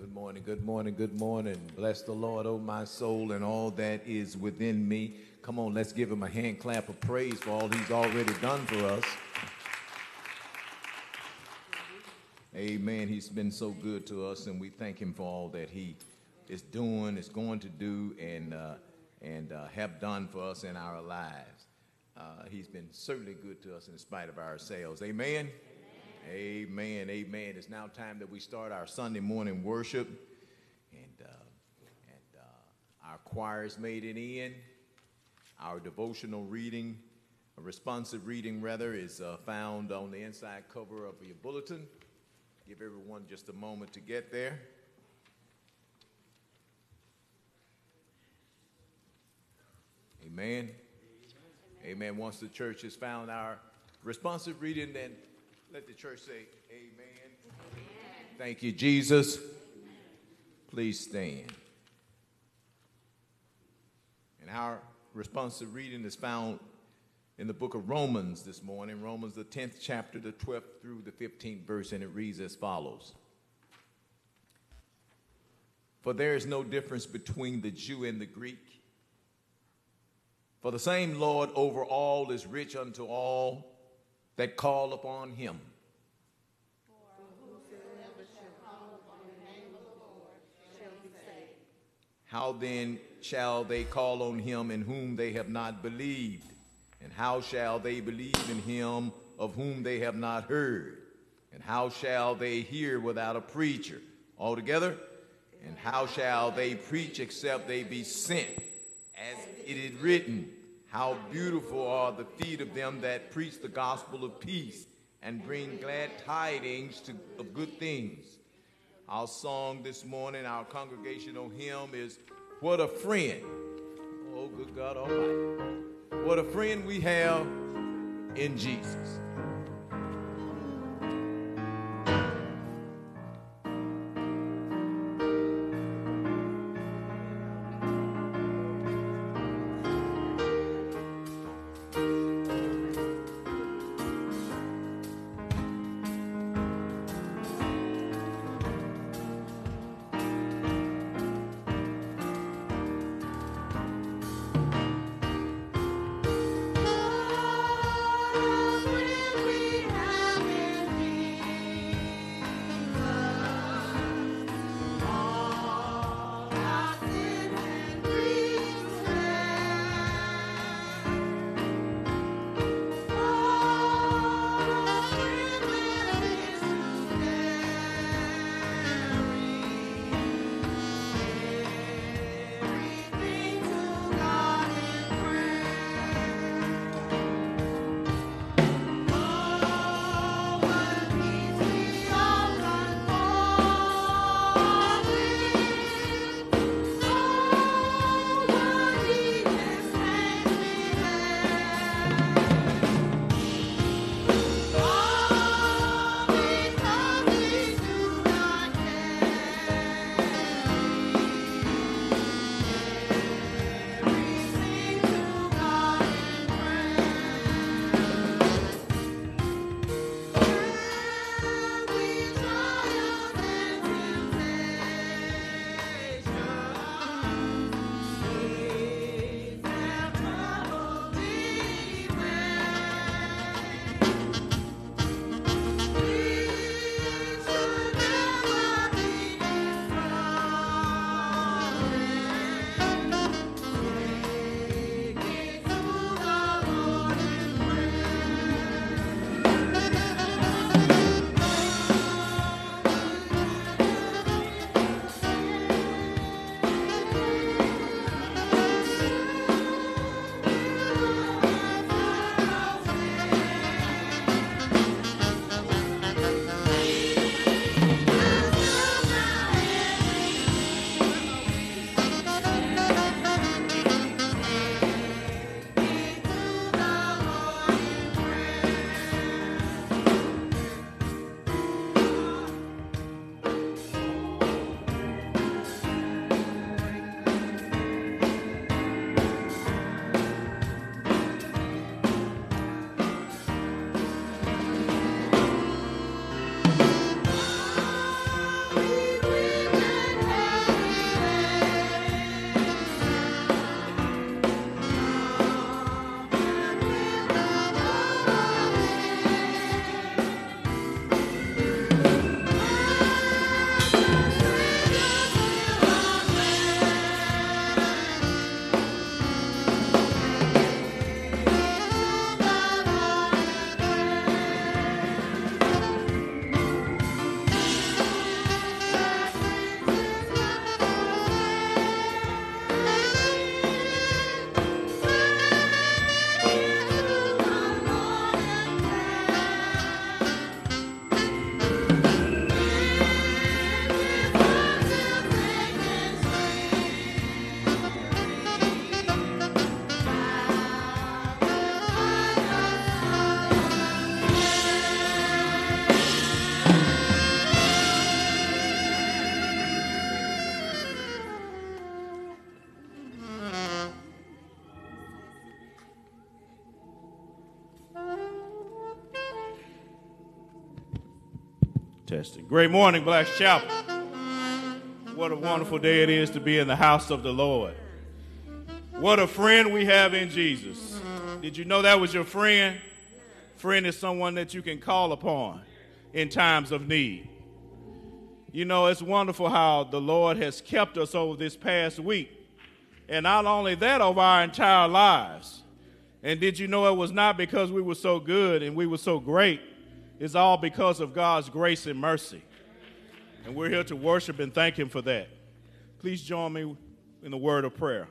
Good morning, good morning, good morning. Bless the Lord, oh my soul, and all that is within me. Come on, let's give him a hand clap of praise for all he's already done for us. Amen. He's been so good to us, and we thank him for all that he is doing, is going to do, and uh, and uh, have done for us in our lives. Uh, he's been certainly good to us in spite of ourselves. Amen. Amen. Amen. Amen. It's now time that we start our Sunday morning worship, and uh, and uh, our choirs made it in. Our devotional reading, a responsive reading rather, is uh, found on the inside cover of your bulletin. Give everyone just a moment to get there. Amen. Amen. Once the church has found our responsive reading, then let the church say, Amen. Amen. Thank you, Jesus. Please stand. And our responsive reading is found in the book of Romans this morning, Romans, the 10th chapter, the 12th through the 15th verse, and it reads as follows For there is no difference between the Jew and the Greek, for the same Lord over all is rich unto all that call upon him. How then shall they call on him in whom they have not believed? And how shall they believe in him of whom they have not heard? And how shall they hear without a preacher? Altogether? And how shall they preach except they be sent? As it is written, How beautiful are the feet of them that preach the gospel of peace and bring glad tidings to, of good things. Our song this morning, our congregational hymn is What a Friend. Oh, good God Almighty. What a friend we have in Jesus. Testing. Great morning, Black Chapel. What a wonderful day it is to be in the house of the Lord. What a friend we have in Jesus. Did you know that was your friend? Friend is someone that you can call upon in times of need. You know, it's wonderful how the Lord has kept us over this past week. And not only that, over our entire lives. And did you know it was not because we were so good and we were so great? It's all because of God's grace and mercy. And we're here to worship and thank Him for that. Please join me in the word of prayer.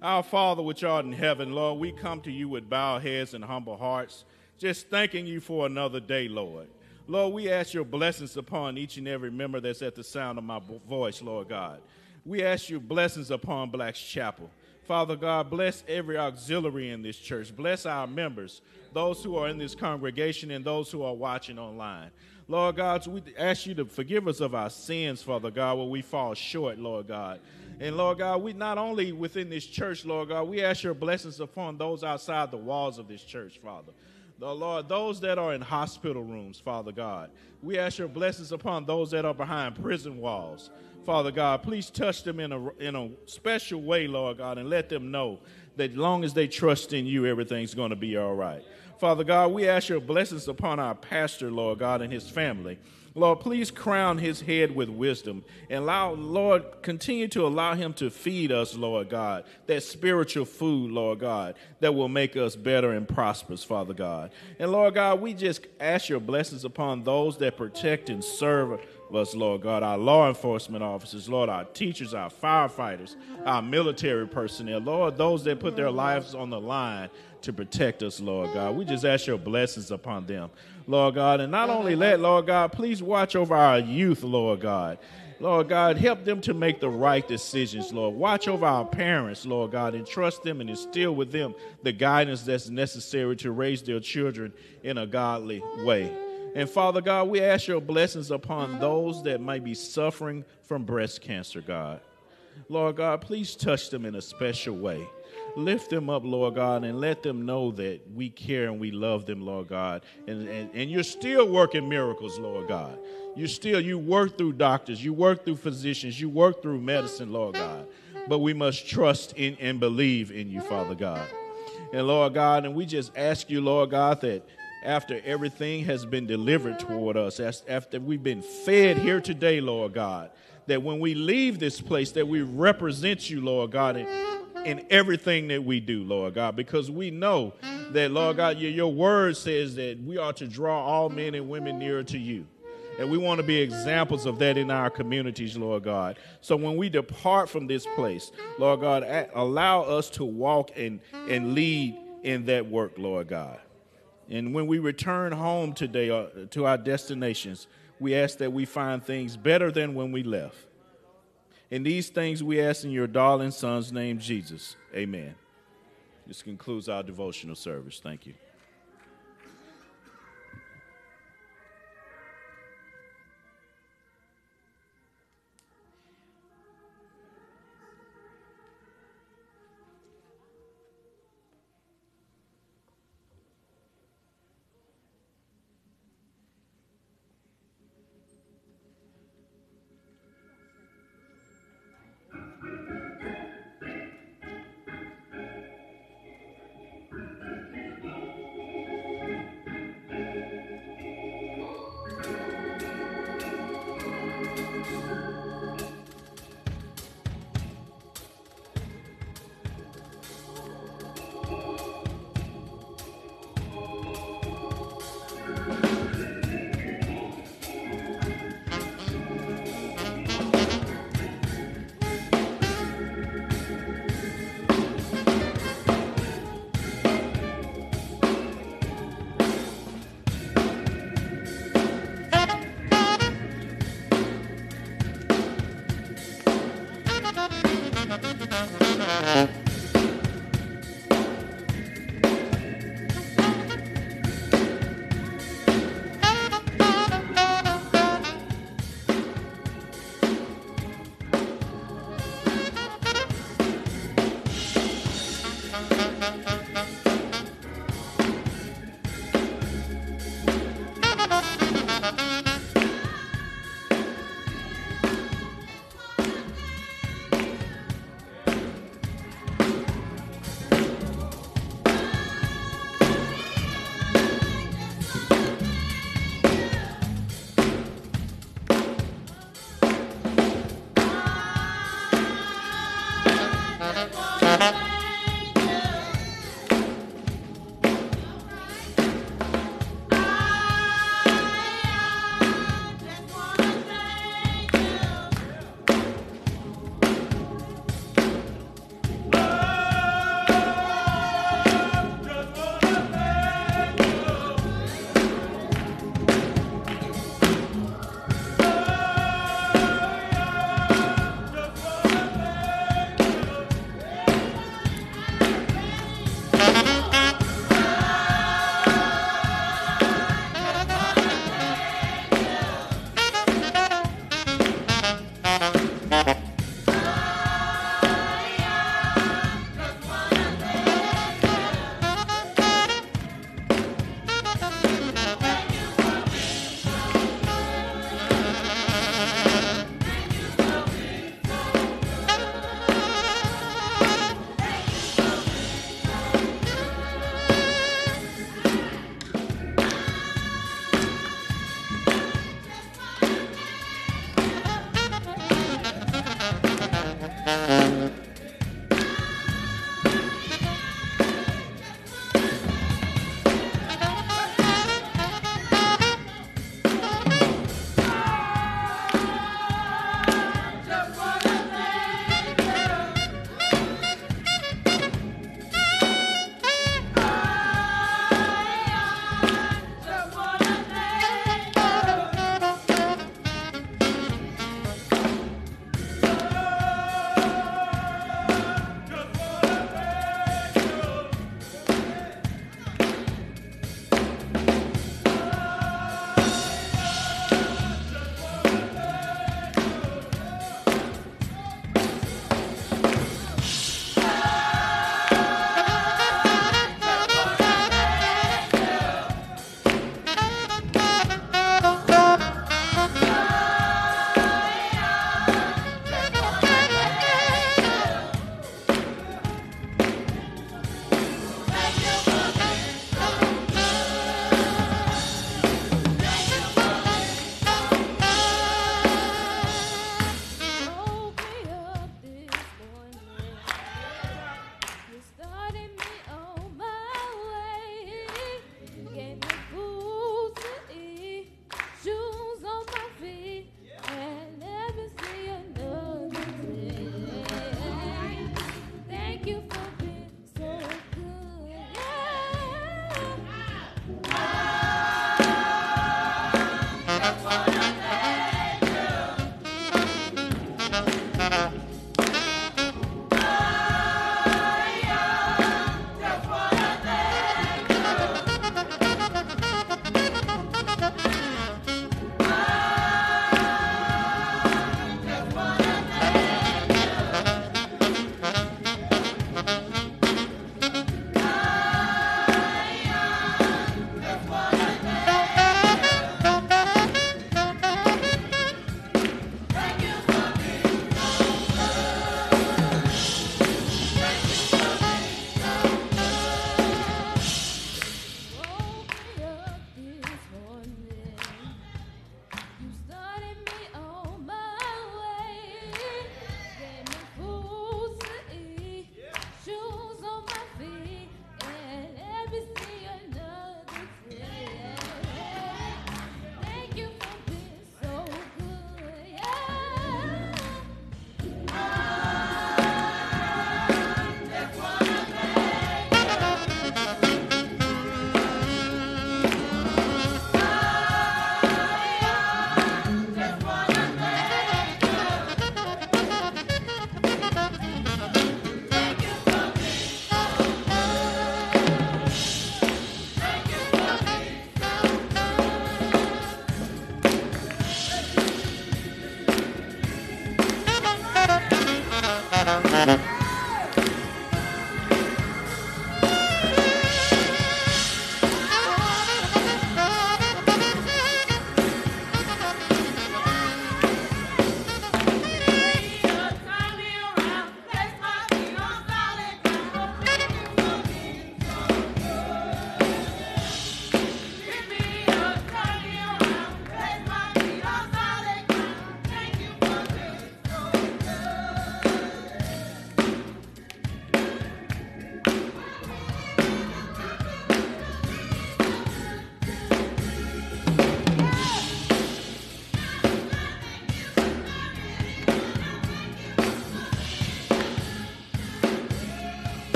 Our Father, which art in heaven, Lord, we come to you with bowed heads and humble hearts, just thanking you for another day, Lord. Lord, we ask your blessings upon each and every member that's at the sound of my voice, Lord God. We ask your blessings upon Black's Chapel. Father God, bless every auxiliary in this church. Bless our members, those who are in this congregation and those who are watching online. Lord God, we ask you to forgive us of our sins, Father God, where we fall short, Lord God. And Lord God, we not only within this church, Lord God, we ask your blessings upon those outside the walls of this church, Father. The Lord, those that are in hospital rooms, Father God, we ask your blessings upon those that are behind prison walls. Father God, please touch them in a, in a special way, Lord God, and let them know that as long as they trust in you, everything's going to be all right. Father God, we ask your blessings upon our pastor, Lord God, and his family. Lord, please crown his head with wisdom and allow, Lord, continue to allow him to feed us, Lord God, that spiritual food, Lord God, that will make us better and prosperous, Father God. And Lord God, we just ask your blessings upon those that protect and serve us, Lord God, our law enforcement officers, Lord, our teachers, our firefighters, our military personnel, Lord, those that put their lives on the line to protect us, Lord God. We just ask your blessings upon them, Lord God. And not only that, Lord God, please watch over our youth, Lord God. Lord God, help them to make the right decisions, Lord. Watch over our parents, Lord God, and trust them and instill with them the guidance that's necessary to raise their children in a godly way. And Father God, we ask your blessings upon those that might be suffering from breast cancer, God. Lord God, please touch them in a special way. Lift them up, Lord God, and let them know that we care and we love them, Lord God. And, and, and you're still working miracles, Lord God. You still, you work through doctors, you work through physicians, you work through medicine, Lord God. But we must trust in and believe in you, Father God. And Lord God, and we just ask you, Lord God, that after everything has been delivered toward us, after we've been fed here today, Lord God, that when we leave this place, that we represent you, Lord God, in, in everything that we do, Lord God, because we know that, Lord God, your, your word says that we are to draw all men and women nearer to you. And we want to be examples of that in our communities, Lord God. So when we depart from this place, Lord God, allow us to walk and, and lead in that work, Lord God. And when we return home today uh, to our destinations, we ask that we find things better than when we left. And these things we ask in your darling son's name, Jesus. Amen. This concludes our devotional service. Thank you.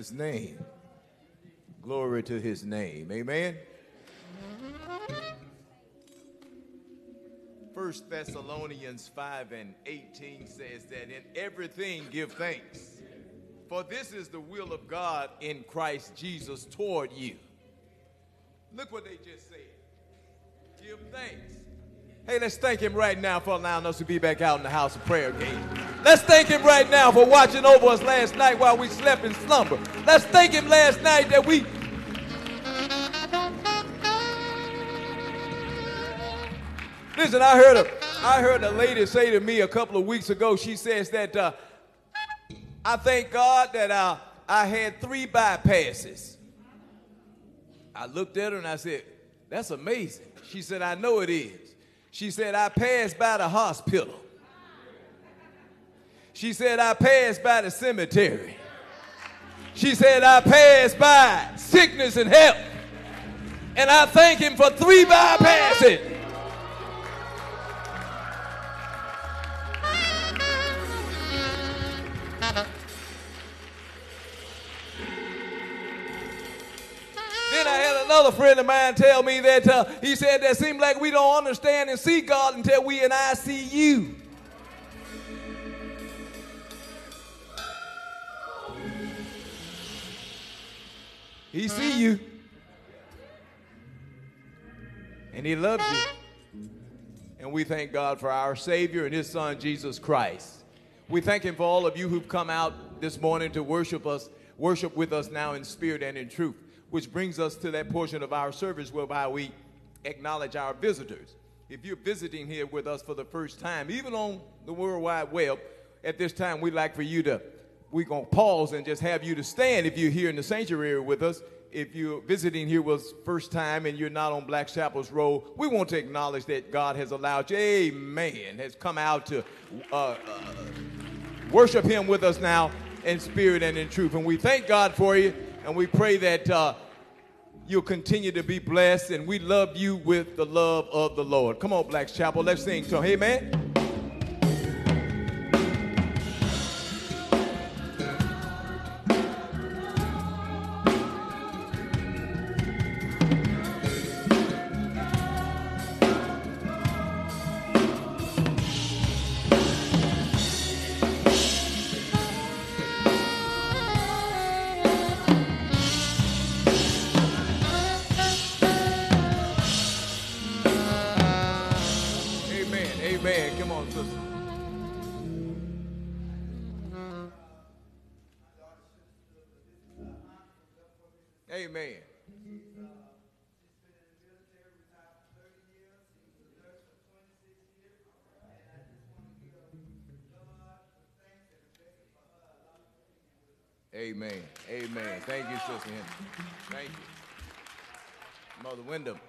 His name. Glory to his name. Amen. First Thessalonians 5 and 18 says that in everything give thanks, for this is the will of God in Christ Jesus toward you. Look what they just said. Give thanks. Hey, let's thank him right now for allowing us to be back out in the house of prayer again. Let's thank him right now for watching over us last night while we slept in slumber. Let's thank him last night that we Listen, I heard a, I heard a lady say to me a couple of weeks ago. She says that uh, I thank God that uh, I had three bypasses. I looked at her and I said, "That's amazing." She said, "I know it is." She said, "I passed by the hospital." She said, "I passed by the cemetery." She said, "I passed by sickness and health." And I thank him for three bypasses. Then I had another friend of mine tell me that uh, he said that seemed like we don't understand and see God until we and I see you. He see you. And he loves you. And we thank God for our Savior and his Son, Jesus Christ. We thank him for all of you who've come out this morning to worship us, worship with us now in spirit and in truth which brings us to that portion of our service whereby we acknowledge our visitors. If you're visiting here with us for the first time, even on the World Wide Web, at this time we'd like for you to, we're going to pause and just have you to stand if you're here in the sanctuary with us. If you're visiting here was first time and you're not on Black Chapel's road, we want to acknowledge that God has allowed you, amen, has come out to uh, uh, worship him with us now in spirit and in truth. And we thank God for you. And we pray that uh, you'll continue to be blessed. And we love you with the love of the Lord. Come on, Black Chapel. Let's sing to him. Amen. Amen. Amen. Thank you, Sister Henry. Thank you. Mother Wyndham.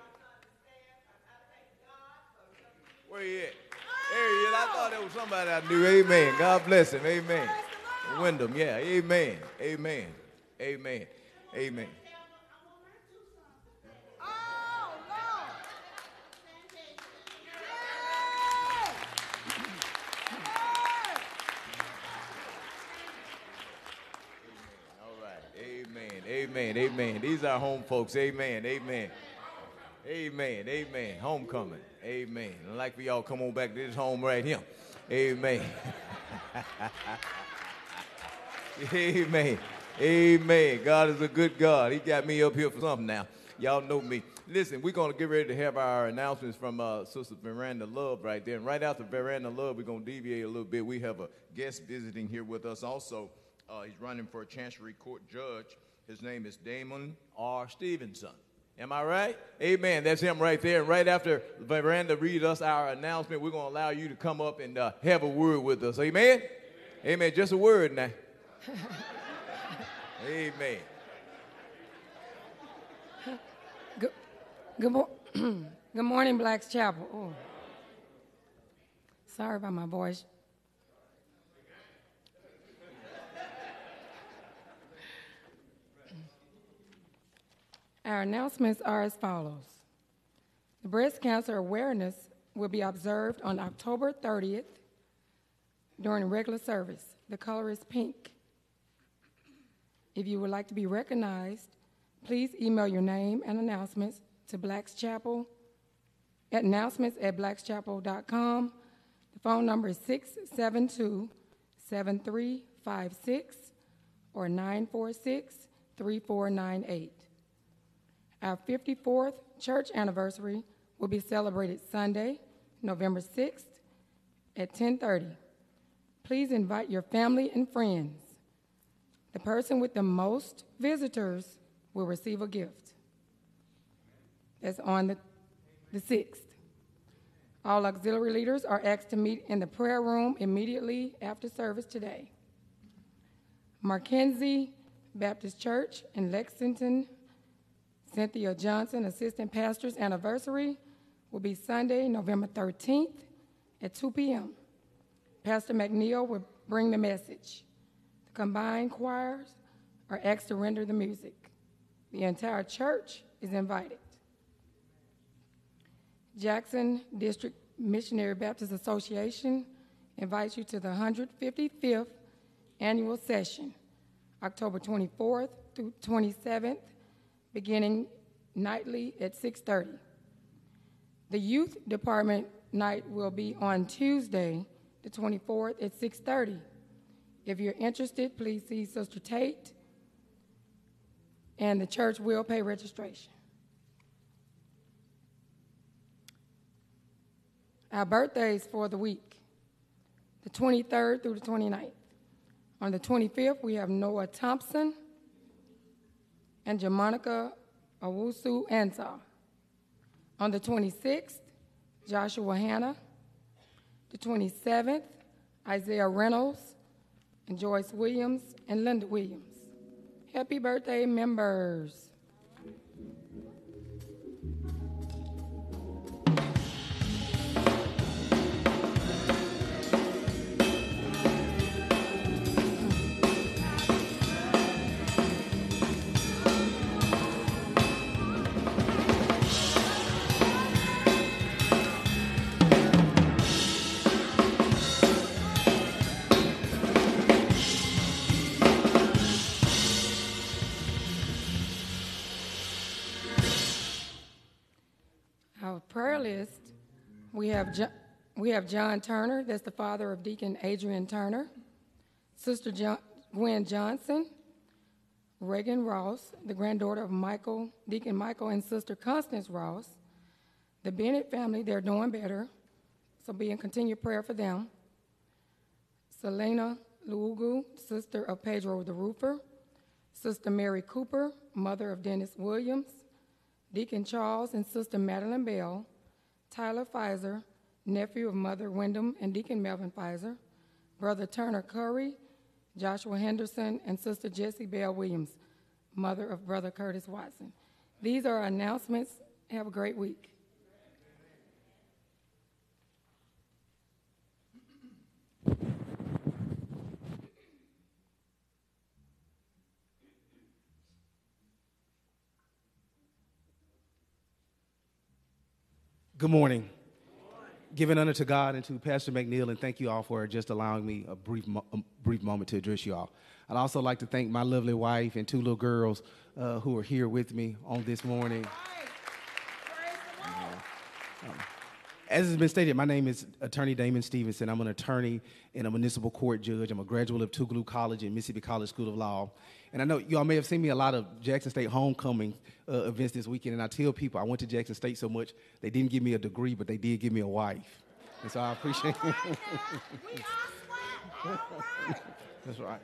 Where he at? There he is. I thought there was somebody I knew. Amen. God bless him. Amen. Wyndham. Yeah. Amen. Amen. Amen. Amen. Oh, Lord. All right. Amen. Amen. Amen. These are home folks. Amen. Amen. Amen. Amen. Homecoming. Amen. And like we all come on back to this home right here. Amen. Amen. Amen. God is a good God. He got me up here for something now. Y'all know me. Listen, we're going to get ready to have our announcements from uh, Sister Veranda Love right there. And right after Veranda Love, we're going to deviate a little bit. We have a guest visiting here with us also. Uh, he's running for a Chancery Court judge. His name is Damon R. Stevenson. Am I right? Amen. That's him right there. And right after Veranda reads us our announcement, we're going to allow you to come up and uh, have a word with us. Amen? Amen. Amen. Just a word now. Amen. Good, good, mo- good morning, Blacks Chapel. Oh. Sorry about my voice. Our announcements are as follows. The breast cancer awareness will be observed on October 30th. during regular service. The color is pink. If you would like to be recognized, please email your name and announcements to Blacks Chapel at announcements at blackschapel.com. The phone number is 672 7356 or 946 3498. Our 54th church anniversary will be celebrated Sunday, November 6th at 10:30. Please invite your family and friends. The person with the most visitors will receive a gift. That's on the, the 6th. All auxiliary leaders are asked to meet in the prayer room immediately after service today. Mackenzie Baptist Church in Lexington, Cynthia Johnson, Assistant Pastor's anniversary will be Sunday, November 13th at 2 p.m. Pastor McNeal will bring the message. The combined choirs are asked to render the music. The entire church is invited. Jackson District Missionary Baptist Association invites you to the 155th annual session, October 24th through 27th, beginning nightly at 6:30. The youth department night will be on Tuesday, the 24th at 6:30. If you're interested, please see Sister Tate, and the church will pay registration. Our birthdays for the week, the 23rd through the 29th. On the 25th, we have Noah Thompson and Jamonica Owusu Ansah. On the 26th, Joshua Hanna. The 27th, Isaiah Reynolds and Joyce Williams and Linda Williams. Happy birthday, members. List, we have, Jo- we have John Turner, that's the father of Deacon Adrian Turner, Sister jo- Gwen Johnson, Reagan Ross, the granddaughter of Michael, Deacon Michael and Sister Constance Ross, the Bennett family, they're doing better, so be in continued prayer for them. Selena Luugu, sister of Pedro the Roofer, Sister Mary Cooper, mother of Dennis Williams, Deacon Charles and Sister Madeline Bell, Tyler Pfizer, nephew of Mother Wyndham and Deacon Melvin Pfizer, Brother Turner Curry, Joshua Henderson, and Sister Jessie Bell Williams, mother of Brother Curtis Watson. These are announcements. Have a great week. Good morning. Giving honor to God and to Pastor McNeal, and thank you all for just allowing me a brief, a brief moment to address you all. I'd also like to thank my lovely wife and two little girls uh, who are here with me on this morning. As has been stated, my name is Attorney Damon Stevenson. I'm an attorney and a municipal court judge. I'm a graduate of Tougaloo College and Mississippi College School of Law. And I know you all may have seen me a lot of Jackson State homecoming uh, events this weekend. And I tell people I went to Jackson State so much, they didn't give me a degree, but they did give me a wife. And so I appreciate That's right.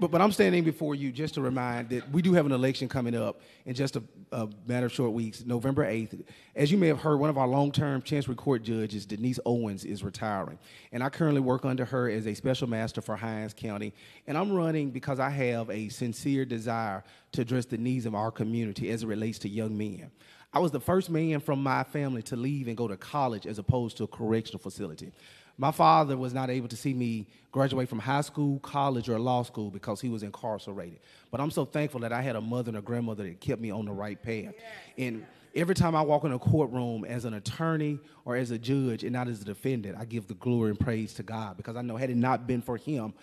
But, but I'm standing before you just to remind that we do have an election coming up in just a, a matter of short weeks, November 8th. As you may have heard, one of our long-term Chancery Court judges, Denise Owens, is retiring. And I currently work under her as a special master for Hinds County. And I'm running because I have a sincere desire to address the needs of our community as it relates to young men. I was the first man from my family to leave and go to college as opposed to a correctional facility. My father was not able to see me graduate from high school, college, or law school because he was incarcerated. But I'm so thankful that I had a mother and a grandmother that kept me on the right path. And Every time I walk in a courtroom as an attorney or as a judge and not as a defendant, I give the glory and praise to God because I know had it not been for Him,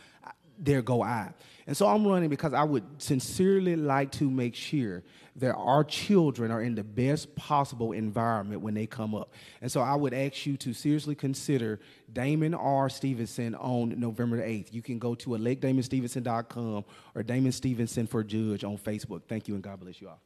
there go I. And so I'm running because I would sincerely like to make sure that our children are in the best possible environment when they come up. And so I would ask you to seriously consider Damon R. Stevenson on November 8th. You can go to electdamonstevenson.com or Damon Stevenson for Judge on Facebook. Thank you and God bless you all.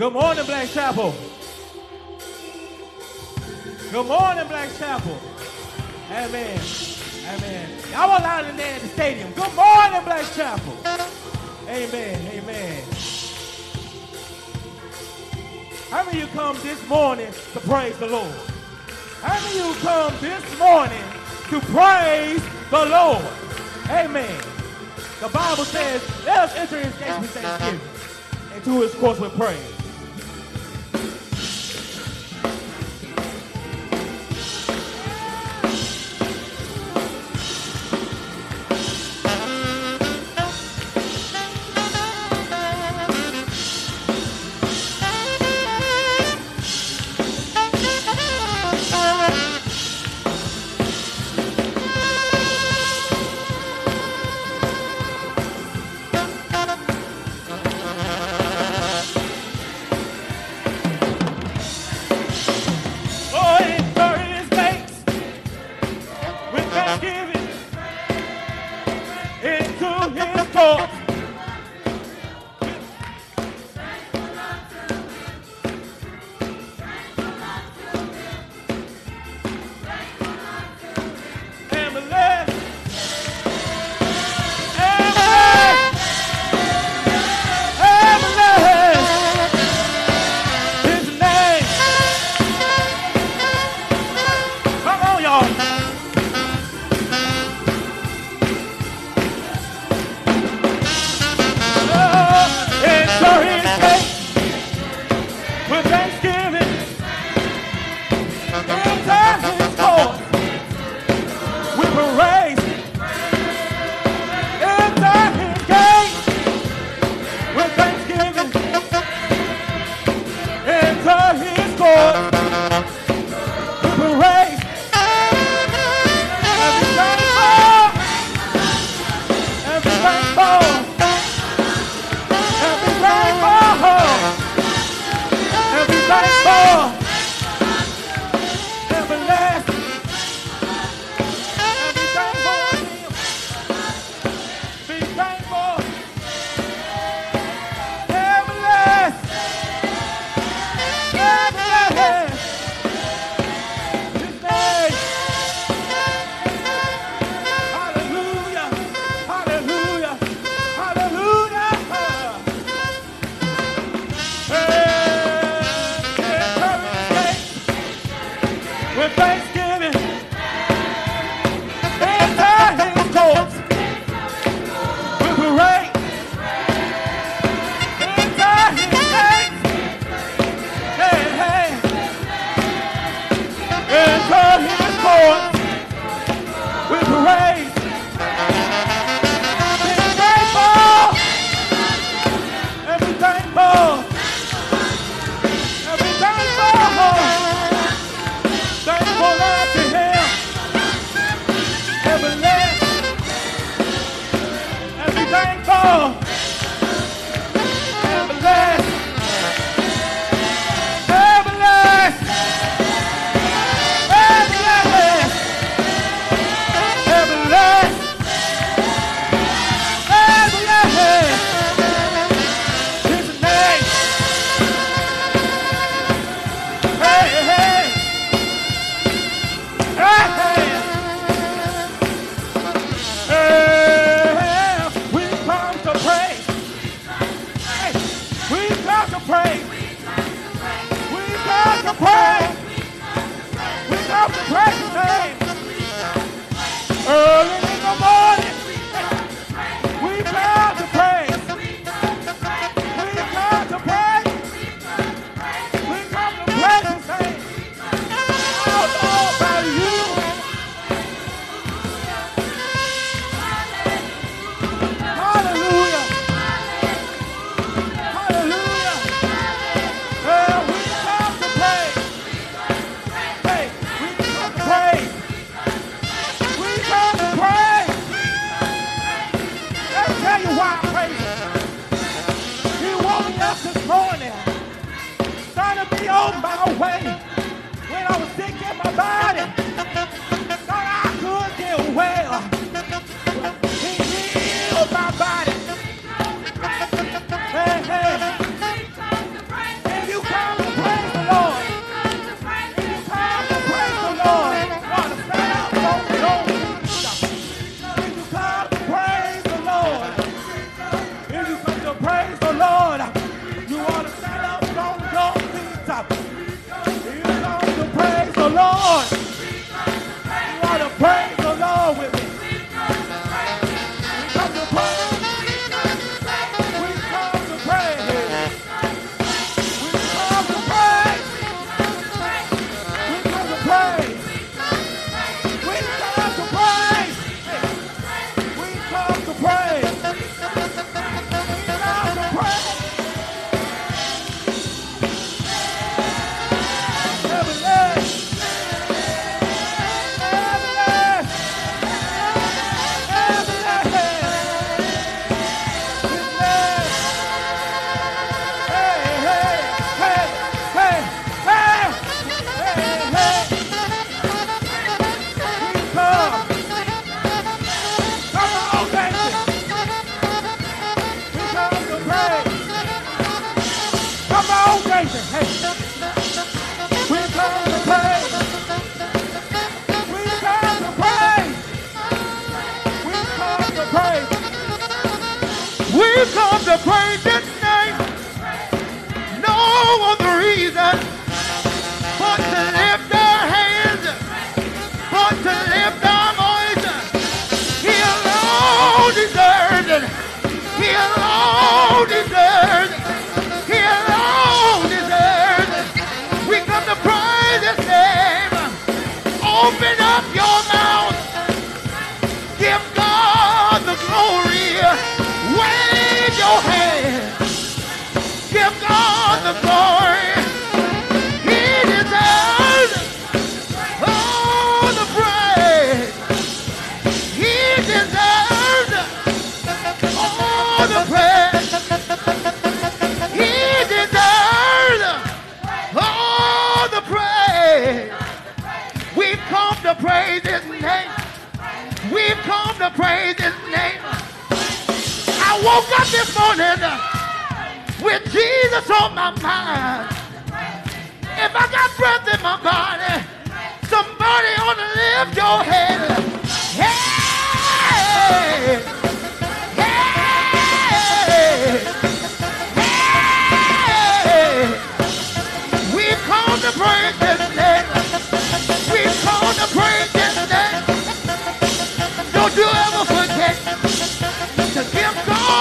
Good morning, Black Chapel. Good morning, Black Chapel. Amen. Amen. Y'all were loud in there at the stadium. Good morning, Black Chapel. Amen. Amen. How many you come this morning to praise the Lord? How many you come this morning to praise the Lord? Amen. The Bible says, let us enter his gates with thanksgiving and to his courts with praise.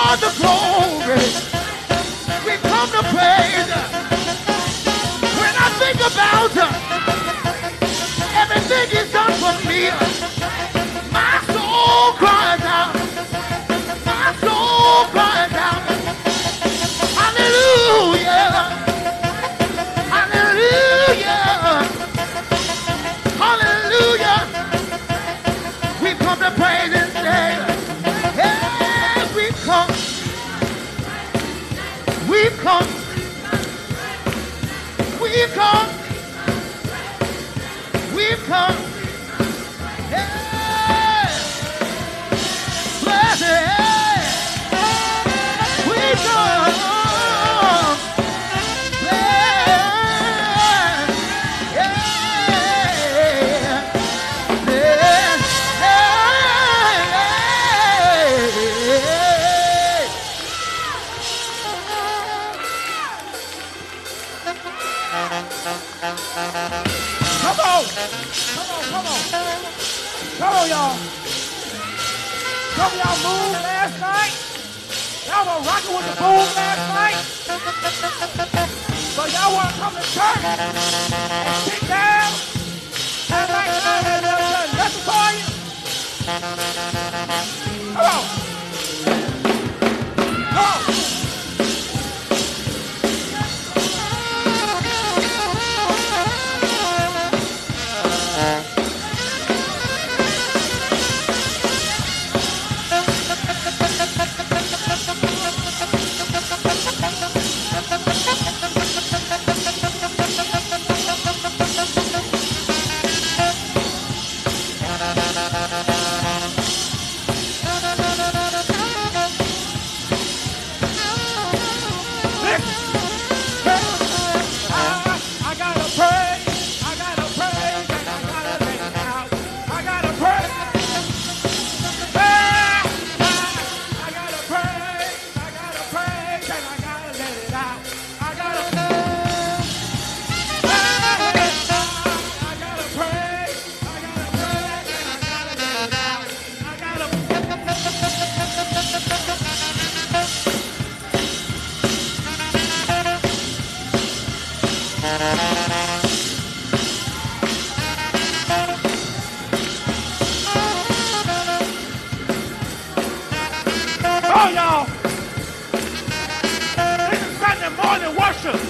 God the glory. We come to praise. When I think about everything done for me, So last night. Y'all want to come to church and sit down and like on and worship.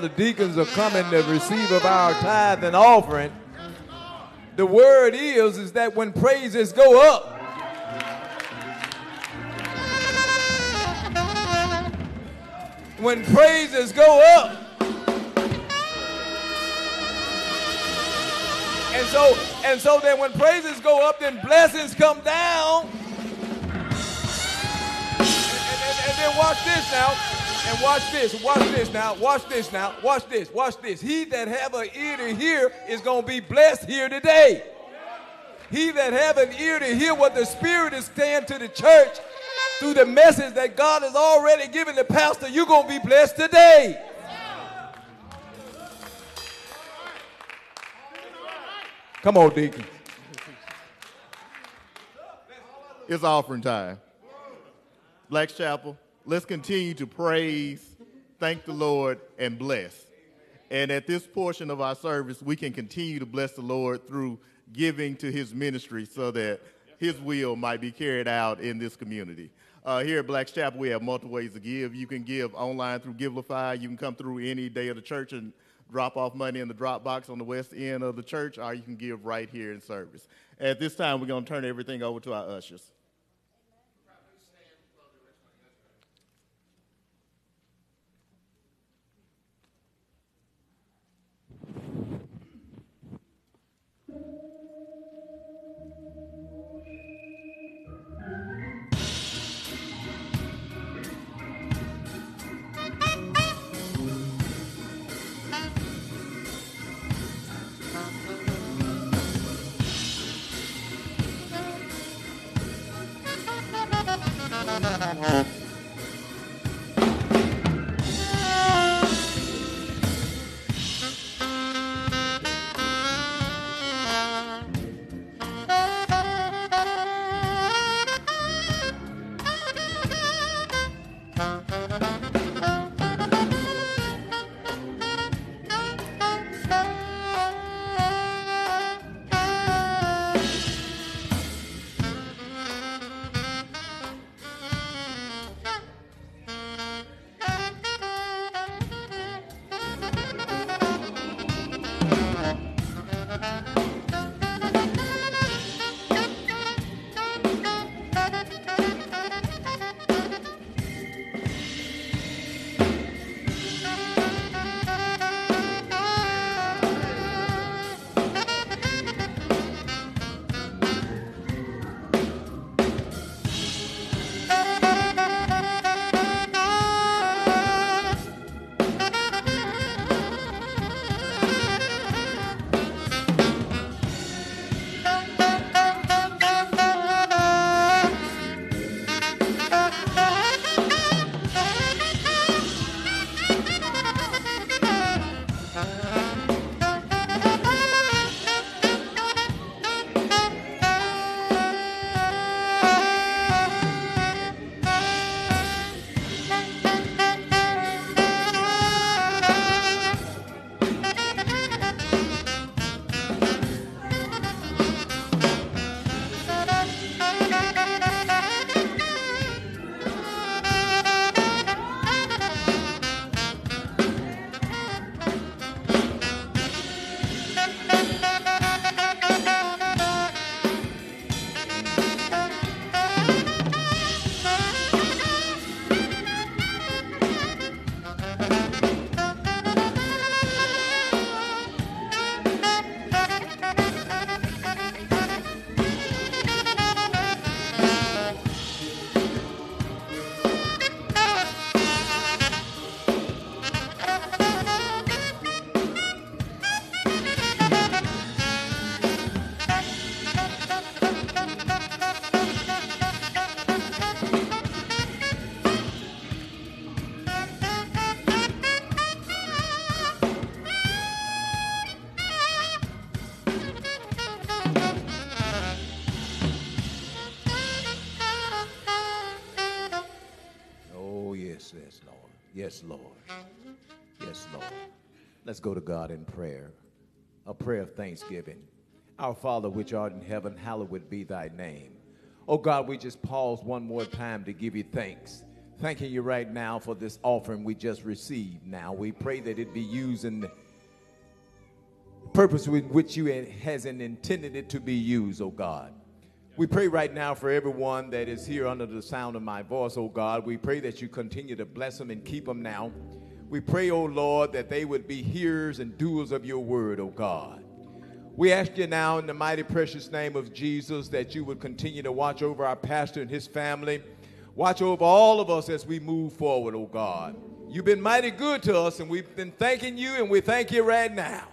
The deacons are coming to receive of our tithe and offering, the word is is that when praises go up, when praises go up, and so and so then when praises go up, then blessings come down. And, and- and then watch this now. And watch this. Watch this now. Watch this now. Watch this. Watch this. He that have an ear to hear is going to be blessed here today. He that have an ear to hear what the Spirit is saying to the church through the message that God has already given the pastor, you're going to be blessed today. Come on, Deacon. It's offering time. Black Chapel, let's continue to praise, thank the Lord, and bless. And at this portion of our service, we can continue to bless the Lord through giving to his ministry so that his will might be carried out in this community. Uh, here at Black's Chapel, we have multiple ways to give. You can give online through Givelify. You can come through any day of the church and drop off money in the drop box on the west end of the church, or you can give right here in service. At this time, we're going to turn everything over to our ushers. Ha ha ha. Let's go to God in prayer. A prayer of thanksgiving. Our Father, which art in heaven, hallowed be thy name. Oh God, we just pause one more time to give you thanks. thanking you right now for this offering we just received. Now we pray that it be used in the purpose with which you has intended it to be used, oh God. We pray right now for everyone that is here under the sound of my voice, oh God. We pray that you continue to bless them and keep them now. We pray, oh Lord, that they would be hearers and doers of your word, oh God. We ask you now in the mighty precious name of Jesus that you would continue to watch over our pastor and his family. Watch over all of us as we move forward, oh God. You've been mighty good to us, and we've been thanking you, and we thank you right now.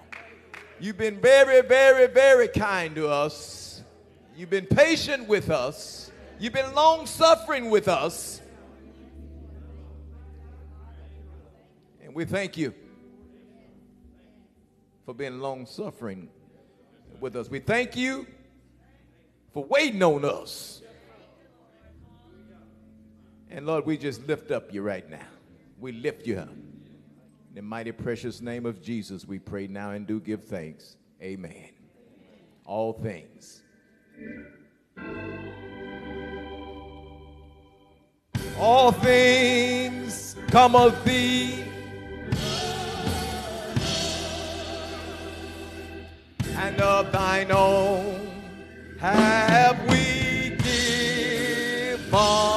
You've been very, very, very kind to us. You've been patient with us. You've been long suffering with us. We thank you for being long suffering with us. We thank you for waiting on us. And Lord, we just lift up you right now. We lift you up. In the mighty precious name of Jesus, we pray now and do give thanks. Amen. All things. All things come of thee. And of thine own have we given.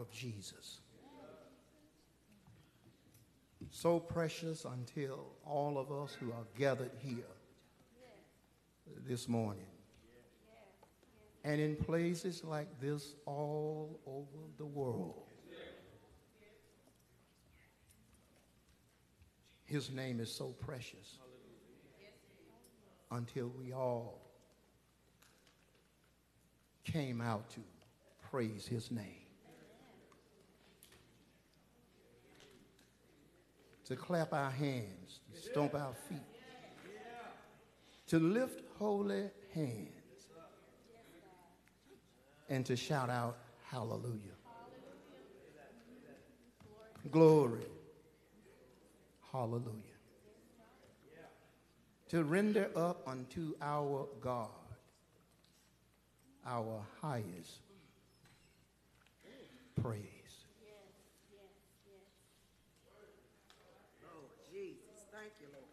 of Jesus. So precious until all of us who are gathered here this morning and in places like this all over the world. His name is so precious until we all came out to praise his name. To clap our hands, to stomp our feet, to lift holy hands, and to shout out hallelujah. Glory. Hallelujah. To render up unto our God our highest praise. Jesus. Thank you, Lord.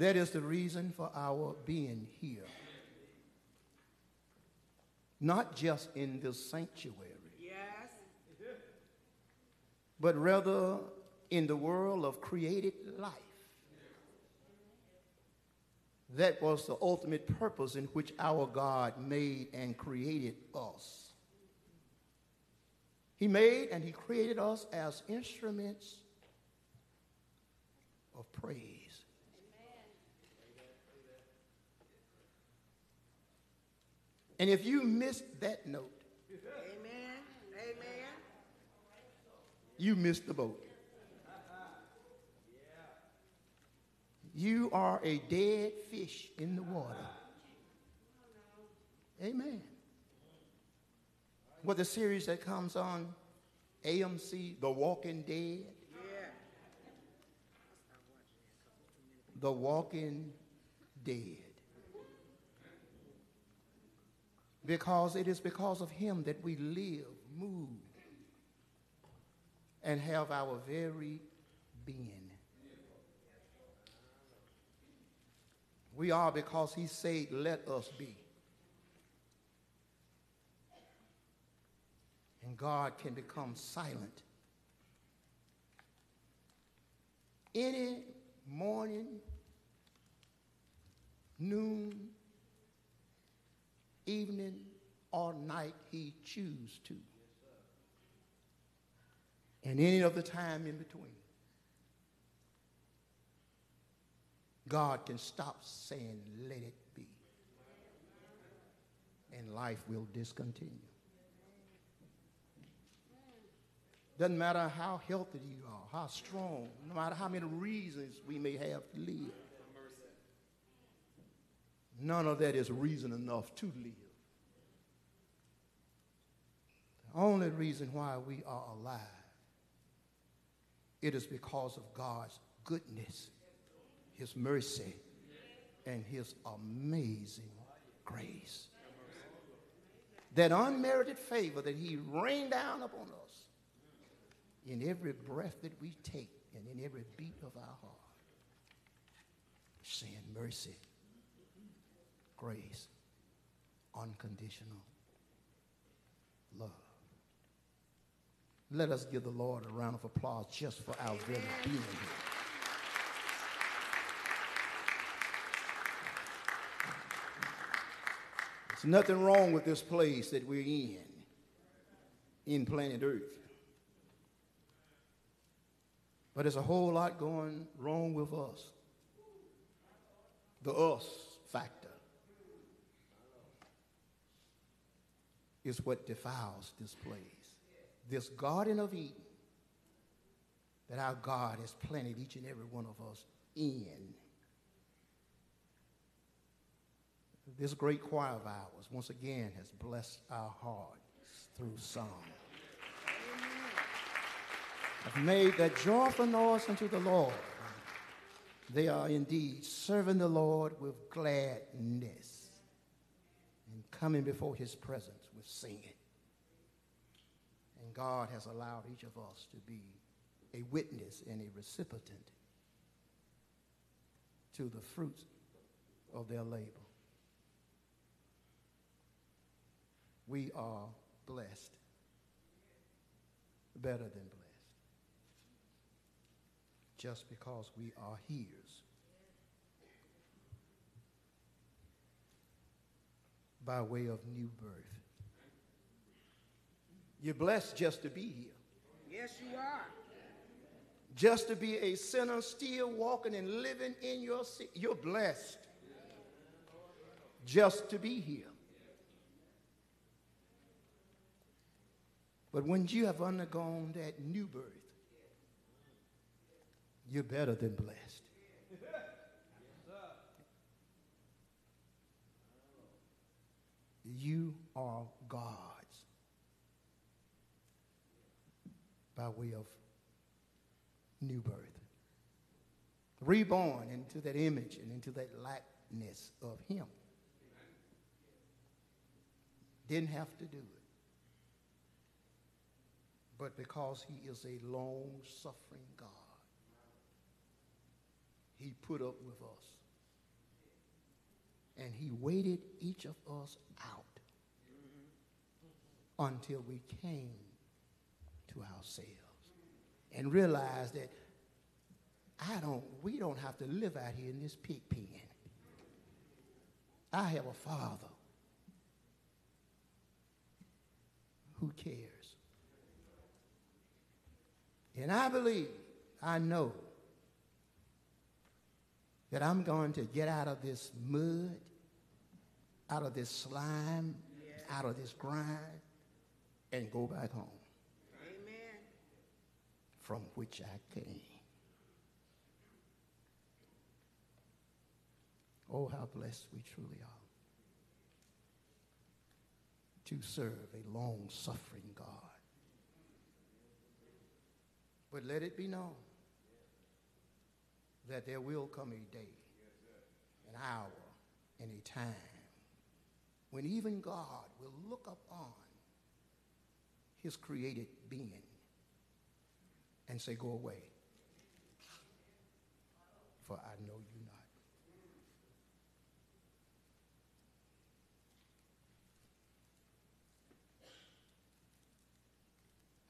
That is the reason for our being here. Not just in this sanctuary, Yes. but rather in the world of created life. That was the ultimate purpose in which our God made and created us. He made and He created us as instruments of praise. And if you missed that note, Amen. Amen. you missed the boat. You are a dead fish in the water. Amen. What the series that comes on AMC, The Walking Dead, Yeah. The Walking Dead. Because it is because of him that we live, move, and have our very being. We are because he said, Let us be. And God can become silent. Any morning, noon, evening, or night he choose to. And any of the time in between. God can stop saying, let it be. And life will discontinue. Doesn't matter how healthy you are, how strong, no matter how many reasons we may have to live. None of that is reason enough to live. The only reason why we are alive, it is because of God's goodness, His mercy, and His amazing grace. That unmerited favor that He rained down upon us in every breath that we take and in every beat of our heart. Saying mercy, grace, unconditional love. Let us give the Lord a round of applause just for our very being here. There's nothing wrong with this place that we're in, in planet Earth. But there's a whole lot going wrong with us. The us factor is what defiles this place. This Garden of Eden that our God has planted each and every one of us in. This great choir of ours, once again, has blessed our hearts through song. I've made that joyful noise unto the Lord. They are indeed serving the Lord with gladness and coming before his presence with singing. And God has allowed each of us to be a witness and a recipient to the fruits of their labor. We are blessed, better than blessed just because we are hears. by way of new birth. You're blessed just to be here. Yes, you are. Just to be a sinner still walking and living in your sin. You're blessed just to be here. But when you have undergone that new birth, you're better than blessed. You are God's by way of new birth. Reborn into that image and into that likeness of Him. Didn't have to do it. But because He is a long suffering God, He put up with us. And He waited each of us out until we came to ourselves and realize that I don't, we don't have to live out here in this pig pen. I have a father who cares. And I believe, I know that I'm going to get out of this mud, out of this slime, out of this grind, and go back home. From which I came. Oh, how blessed we truly are to serve a long suffering God. But let it be known that there will come a day, an hour, and a time when even God will look upon his created being and say, Go away, for I know you not.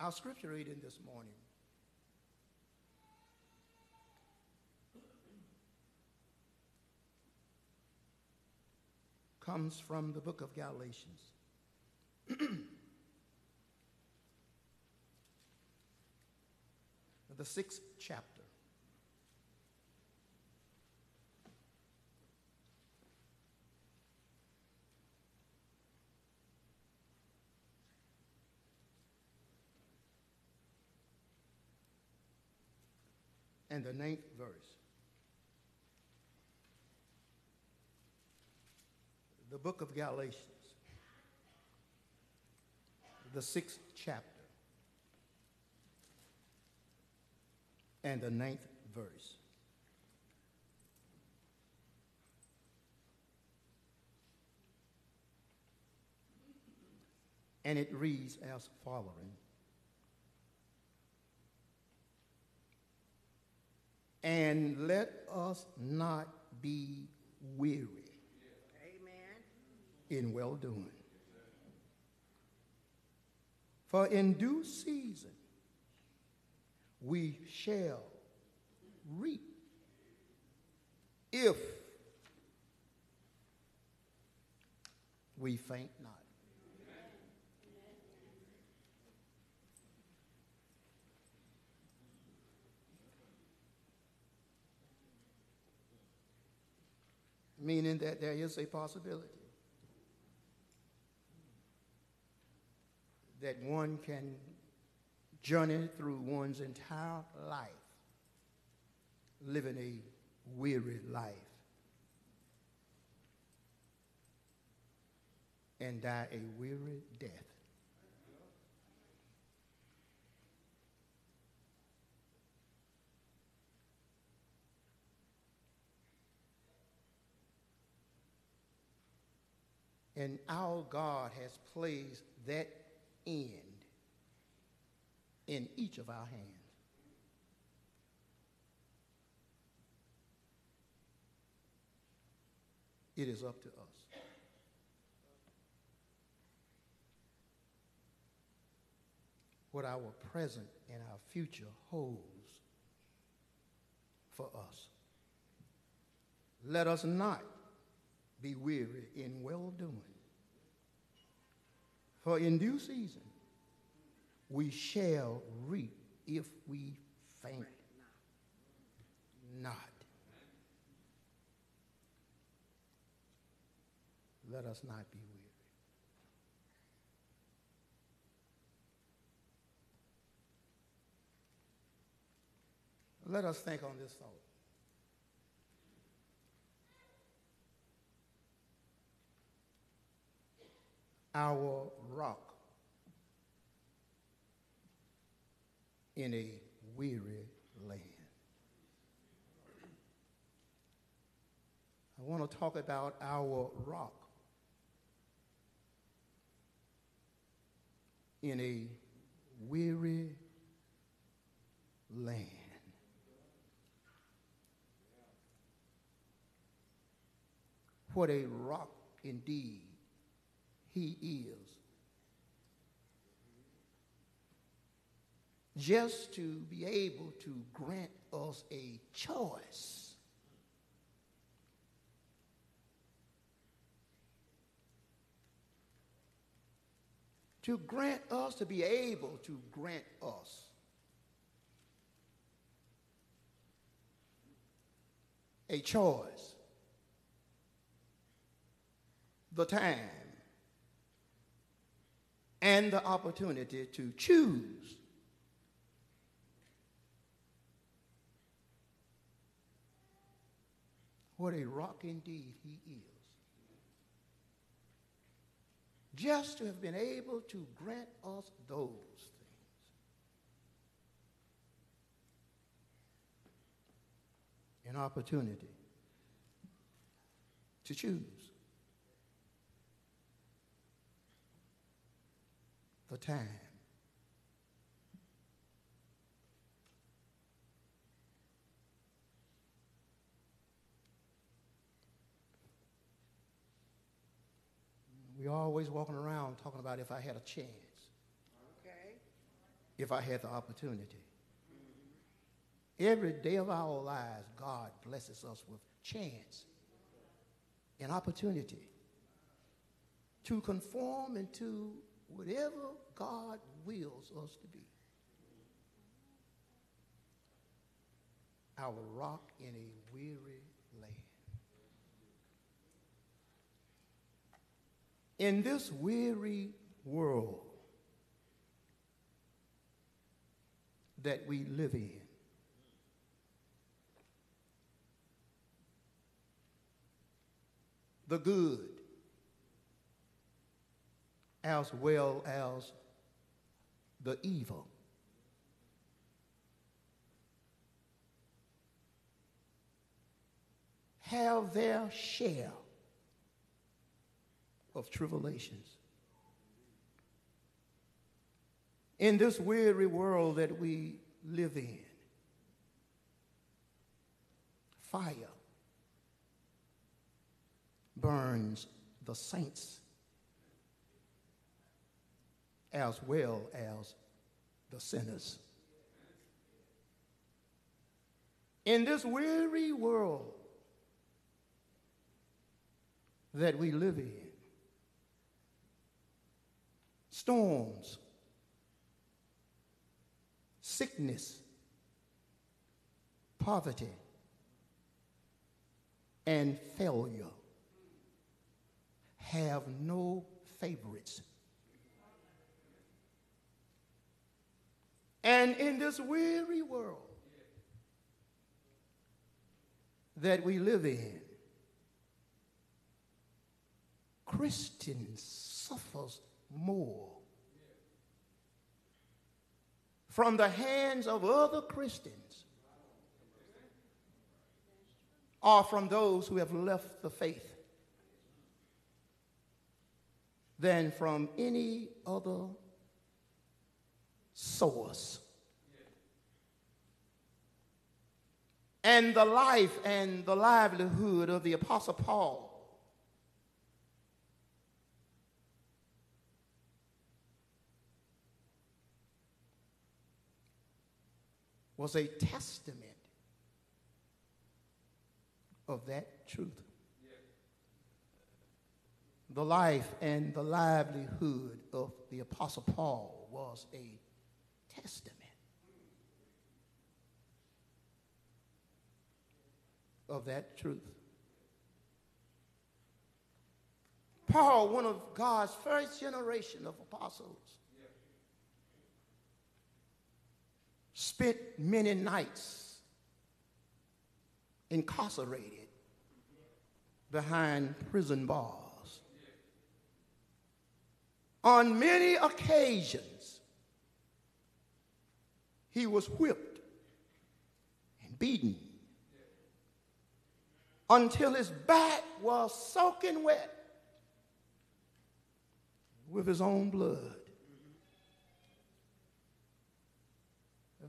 Our scripture reading this morning comes from the book of Galatians. the sixth chapter. And the ninth verse. The book of Galatians, the sixth chapter. And the ninth verse. And it reads as following And let us not be weary Amen. in well doing. For in due season we shall reap if we faint not. Meaning that there is a possibility that one can journey through one's entire life living a weary life and die a weary death. And our God has placed that end in each of our hands. It is up to us. What our present and our future holds for us. Let us not be weary in well doing, For in due season we shall reap if we faint not. Let us not be weary. Let us think on this thought. Our rock in a weary land. I want to talk about our rock in a weary land. What a rock indeed he is. Just to be able to grant us a choice. To grant us, to be able to grant us. A choice. The time. And the opportunity to choose what a rock indeed he is. Just to have been able to grant us those things. An opportunity to choose. the time. We always walking around talking about if I had a chance. Okay. If I had the opportunity. Every day of our lives, God blesses us with chance and opportunity to conform into whatever God wills us to be. Our rock in a weary land. In this weary world that we live in, the good as well as the evil. Have their share of tribulations. In this weary world that we live in, fire burns the saints as well as the sinners. In this weary world that we live in, storms, sickness, poverty, and failure have no favorites. And in this weary world that we live in, Christians suffers more from the hands of other Christians or from those who have left the faith than from any other source. And the life and the livelihood of the Apostle Paul was a testament of that truth. the life and the livelihood of the Apostle Paul was a testament of that truth. Paul, one of God's first generation of apostles, spent many nights incarcerated behind prison bars. On many occasions, he was whipped and beaten until his back was soaking wet with his own blood.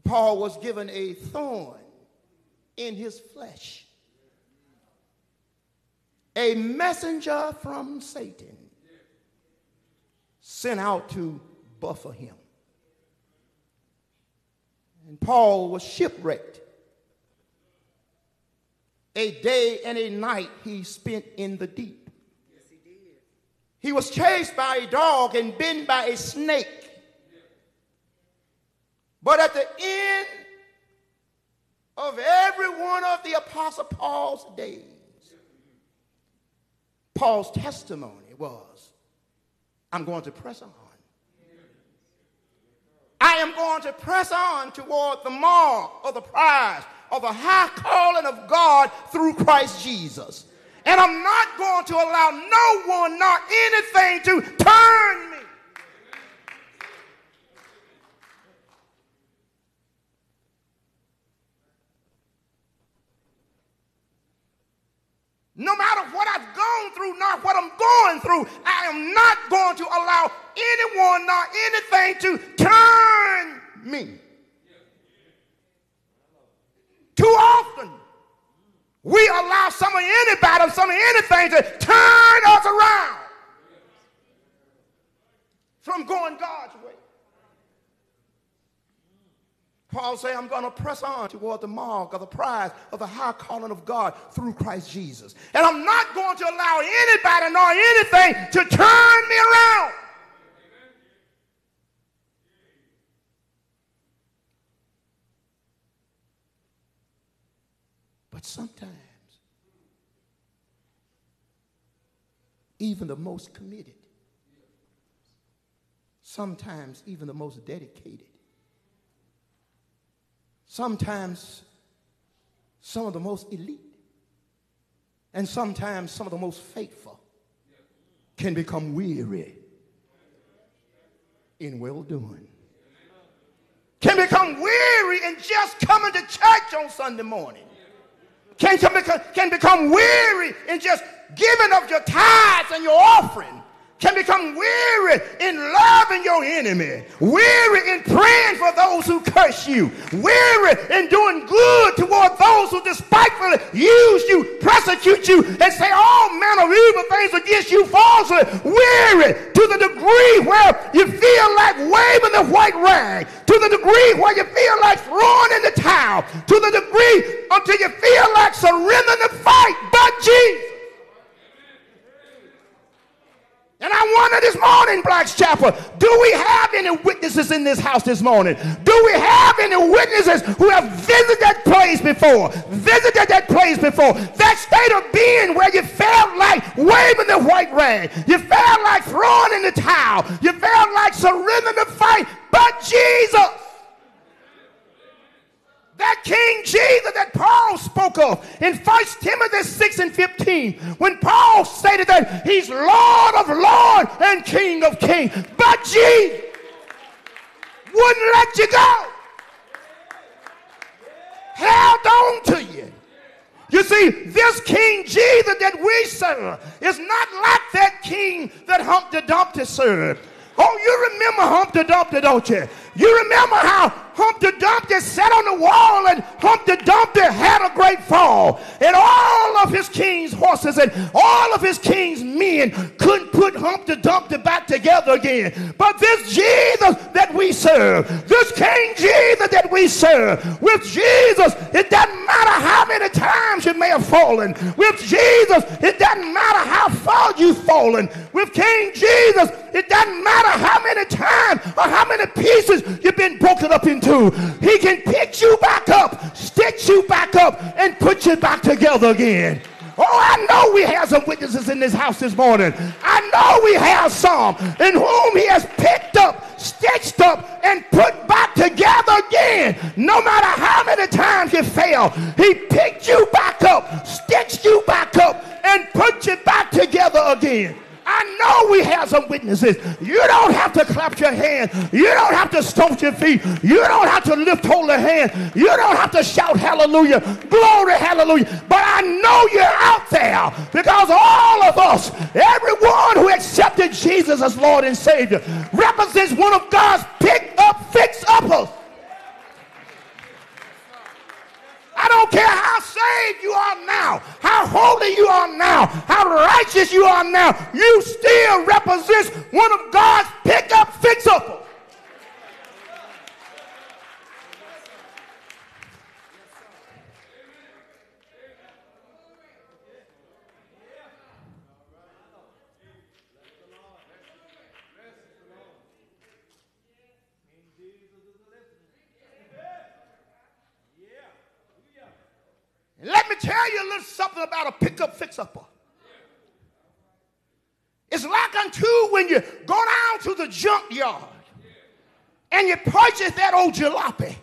Paul was given a thorn in his flesh, a messenger from Satan sent out to buffer him. And Paul was shipwrecked. A day and a night he spent in the deep. Yes, he did. He was chased by a dog and bitten by a snake. But at the end of every one of the Apostle Paul's days, Paul's testimony was I'm going to press on. I am going to press on toward the mark of the prize of the high calling of God through Christ Jesus. And I'm not going to allow no one nor anything to turn me. No matter what I've gone through, not what I'm going through, I am not going to allow anyone nor anything to turn me. Too often, we allow some of anybody, some of anything to turn us around from going God's way. Paul say, I'm going to press on toward the mark of the prize of the high calling of God through Christ Jesus. And I'm not going to allow anybody nor anything to turn me around. But sometimes, even the most committed, sometimes even the most dedicated, sometimes some of the most elite, and sometimes some of the most faithful can become weary in well doing. Can become weary in just coming to church on Sunday morning can, can become weary in just giving of your tithes and your offering can become weary in loving your enemy, weary in praying for those who curse you, weary in doing good toward those who despitefully use you, persecute you, and say all manner of evil things against you falsely, weary to the degree where you feel like waving the white rag, to the degree where you feel like throwing in the towel, to the degree until you feel like surrendering the fight, but Jesus. And I wonder this morning, Black's Chapel, do we have any witnesses in this house this morning? Do we have any witnesses who have visited that place before? Visited that place before? That state of being where you felt like waving the white rag. You felt like throwing in the towel. You felt like surrendering the fight. But Jesus that King Jesus that Paul spoke of in 1 Timothy 6 and 15, when Paul stated that he's Lord of Lord and King of Kings. But Jesus wouldn't let you go. Held on to you. You see, this King Jesus that we serve is not like that king that Humpty Dumpty served. Oh, you remember Humpty Dumpty, don't you? You remember how Humpty Dumpty sat on the wall and Humpty Dumpty had a great fall. And all of his king's horses and all of his king's men couldn't put Humpty Dumpty back together again. But this Jesus that we serve, this King Jesus that we serve, with Jesus, it doesn't matter how many times you may have fallen. With Jesus, it doesn't matter how far you've fallen. With King Jesus, it doesn't matter how many times or how many pieces you've been broken up into. He can pick you back up, stitch you back up, and put you back together again. Oh, I know we have some witnesses in this house this morning. I know we have some in whom he has picked up, stitched up, and put back together again. No matter how many times you fail, he picked you back up, stitched you back up, and put you back together again. I know we have some witnesses. You don't have to clap your hands. You don't have to stomp your feet. You don't have to lift holy hands. You don't have to shout hallelujah, glory, hallelujah. But I know you're out there because all of us, everyone who accepted Jesus as Lord and Savior, represents one of God's pick up, fix uppers. I don't care how saved you are now, how holy you are now, how righteous you are now. You still represent one of God's pick up, fix up. Let me tell you a little something about a pickup fix upper. It's like unto when you go down to the junkyard and you purchase that old jalopy.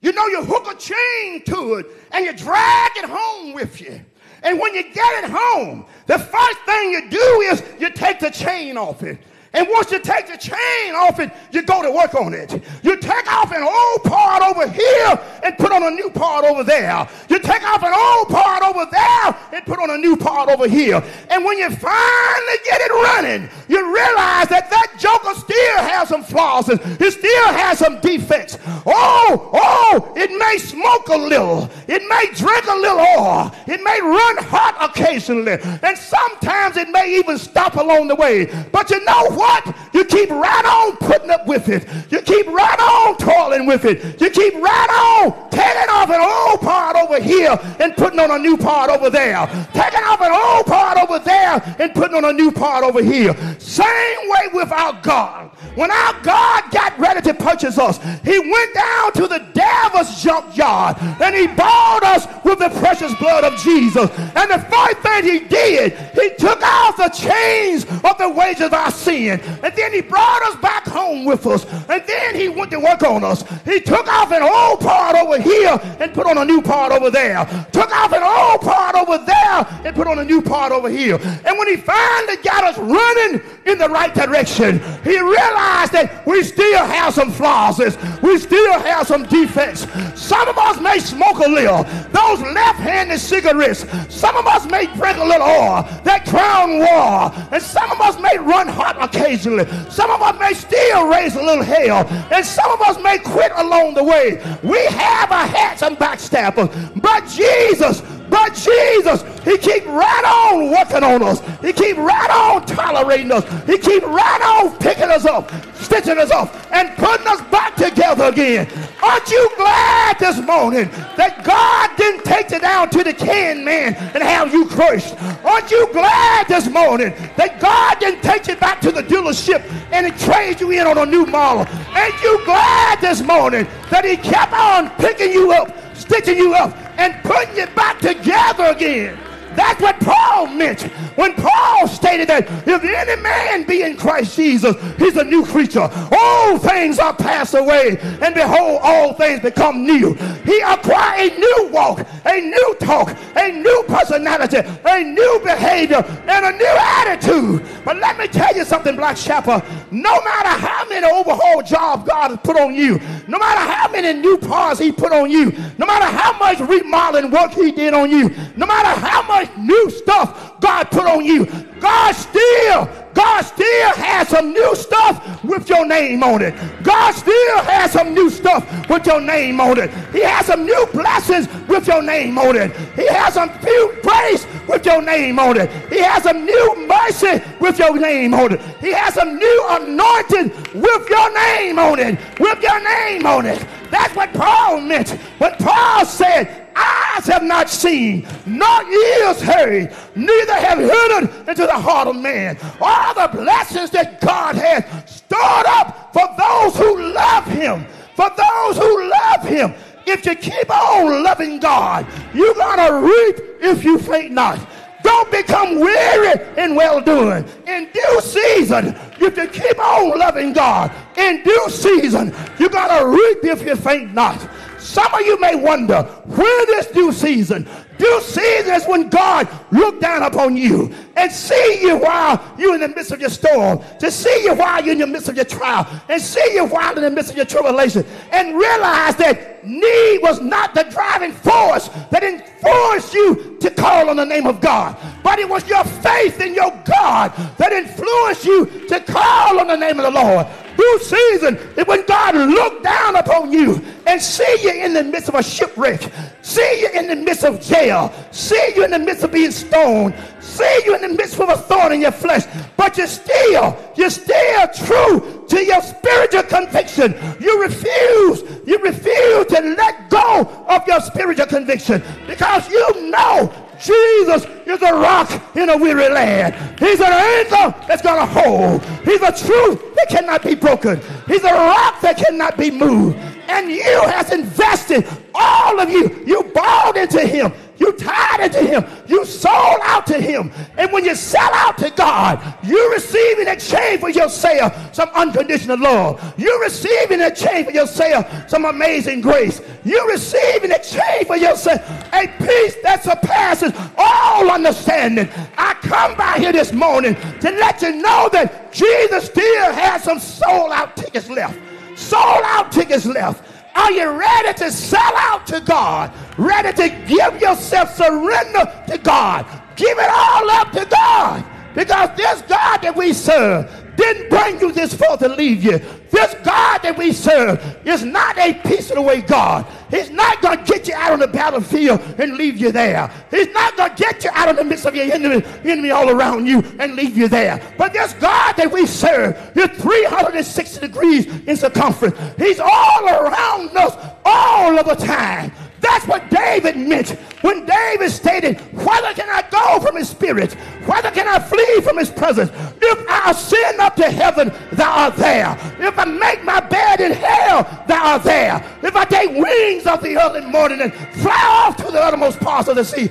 You know, you hook a chain to it and you drag it home with you. And when you get it home, the first thing you do is you take the chain off it. And once you take the chain off it, you go to work on it. You take off an old part over here and put on a new part over there. You take off an old part over there and put on a new part over here. And when you finally get it running, you realize that that joker still has some flaws. It still has some defects. Oh, oh, it may smoke a little. It may drink a little oil. It may run hot occasionally. And sometimes it may even stop along the way. But you know what? What? You keep right on putting up with it. You keep right on toiling with it. You keep right on taking off an old part over here and putting on a new part over there. Taking off an old part over there and putting on a new part over here. Same way with our God. When our God got ready to purchase us, he went down to the devil's junkyard and he bought us with the precious blood of Jesus. And the first thing he did, he took off the chains of the wages of our sin. And then he brought us back home with us. And then he went to work on us. He took off an old part over here and put on a new part over there. Took off an old part over there and put on a new part over here. And when he finally got us running in the right direction, he realized that we still have some flaws. We still have some defects. Some of us may smoke a little. Those left-handed cigarettes. Some of us may drink a little oil. That Crown Royal. And some of us may run hot occasionally. Some of us may still raise a little hell. And some of us may quit along the way. We have a had some backstabbers. But Jesus but Jesus, he keep right on working on us. He keep right on tolerating us. He keep right on picking us up, stitching us up, and putting us back together again. Aren't you glad this morning that God didn't take you down to the can man and have you crushed? Aren't you glad this morning that God didn't take you back to the dealership and he trade you in on a new model? Ain't you glad this morning that he kept on picking you up, stitching you up, and putting it back together again. That's what Paul meant when Paul stated that if any man be in Christ Jesus, he's a new creature. All things are passed away, and behold, all things become new. He acquired a new walk, a new talk, a new personality, a new behavior, and a new attitude. But let me tell you something, Black Chapel. No matter how many overhaul jobs God has put on you, no matter how many new parts He put on you, no matter how much remodeling work He did on you, no matter how much new stuff God put on you, God still, God still has some new stuff with your name on it. God still has some new stuff with your name on it. He has some new blessings with your name on it. He has some new grace with your name on it. He has some new mercy with your name on it. He has some new anointing with your name on it. With your name on it. That's what Paul meant when Paul said, eyes have not seen, nor ears heard, neither have entered into the heart of man. All the blessings that God has stored up for those who love him. For those who love him. If you keep on loving God, you're going to reap if you faint not. Don't become weary in well doing. In due season, if you keep on loving God, in due season, you're going to reap if you faint not. Some of you may wonder, when is due season? Due season is when God look down upon you and see you while you're in the midst of your storm, to see you while you're in the midst of your trial, and see you while in the midst of your tribulation, and realize that need was not the driving force that influenced you to call on the name of God, but it was your faith in your God that influenced you to call on the name of the Lord. Due season is when God look down upon you and see you in the midst of a shipwreck, see you in the midst of jail, see you in the midst of being stoned, see you in the midst of a thorn in your flesh, but you're still, you're still true to your spiritual conviction. You refuse, you refuse to let go of your spiritual conviction because you know Jesus is a rock in a weary land. He's an anchor that's going to hold. He's a truth that cannot be broken. He's a rock that cannot be moved. And you has invested, all of you, you bought into him. You tied into him. You sold out to him. And when you sell out to God, you receive in exchange for yourself some unconditional love. You receive in exchange for yourself some amazing grace. You receive in exchange for yourself a peace that surpasses all understanding. I come by here this morning to let you know that Jesus still has some sold out tickets left. Sold out tickets left. Are you ready to sell out to God? Ready to give yourself surrender to God? Give it all up to God. Because this God that we serve didn't bring you this far to leave you. This God that we serve is not a piece of the way God. He's not going to get you out on the battlefield and leave you there. He's not going to get you out of the midst of your enemy, enemy all around you and leave you there. But this God that we serve is 360 degrees in circumference. He's all around us all of the time. That's what David meant when David stated, Whether can I go from his spirit? Whether can I flee from his presence? If I ascend up to heaven, thou art there. If I make my bed in hell, thou art there. If I take wings of the early morning and fly off to the uttermost parts of the sea,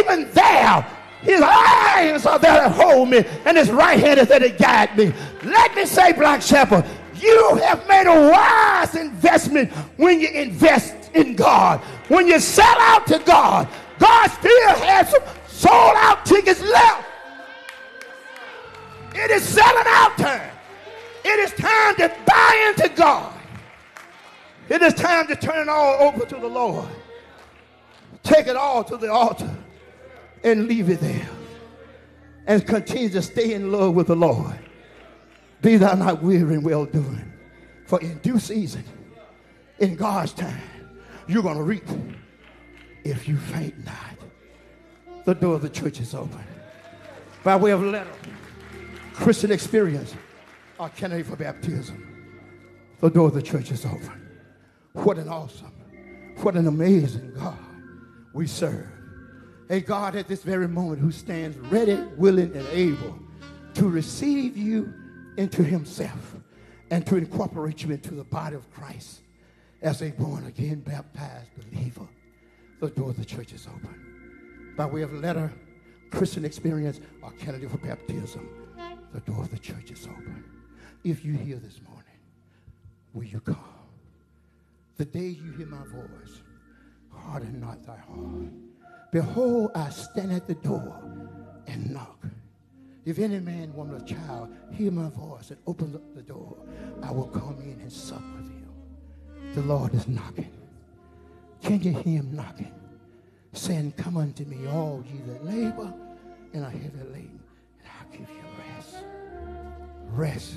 even there, his eyes are there to hold me, and his right hand is there to guide me. Let me say, Black's Chapel, you have made a wise investment when you invest in God. When you sell out to God, God still has some sold out tickets left. It is selling out time. It is time to buy into God. It is time to turn it all over to the Lord. Take it all to the altar and leave it there. And continue to stay in love with the Lord. Be thou not weary in well doing. For in due season, in God's time, you're going to reap if you faint not. The door of the church is open. By way of letter, Christian experience, our candidate for baptism. The door of the church is open. What an awesome, what an amazing God we serve. A God at this very moment who stands ready, willing, and able to receive you into himself and to incorporate you into the body of Christ as a born again baptized believer. The door of the church is open. By way of letter, Christian experience, or candidate for baptism, the door of the church is open. If you hear this morning, will you come? The day you hear my voice, harden not thy heart. Behold, I stand at the door and knock. If any man, woman, or child hear my voice and open up the door, I will come in and sup. The Lord is knocking. Can you hear him knocking? Saying, Come unto me, all ye that labor and are heavy laden, and I'll give you rest. Rest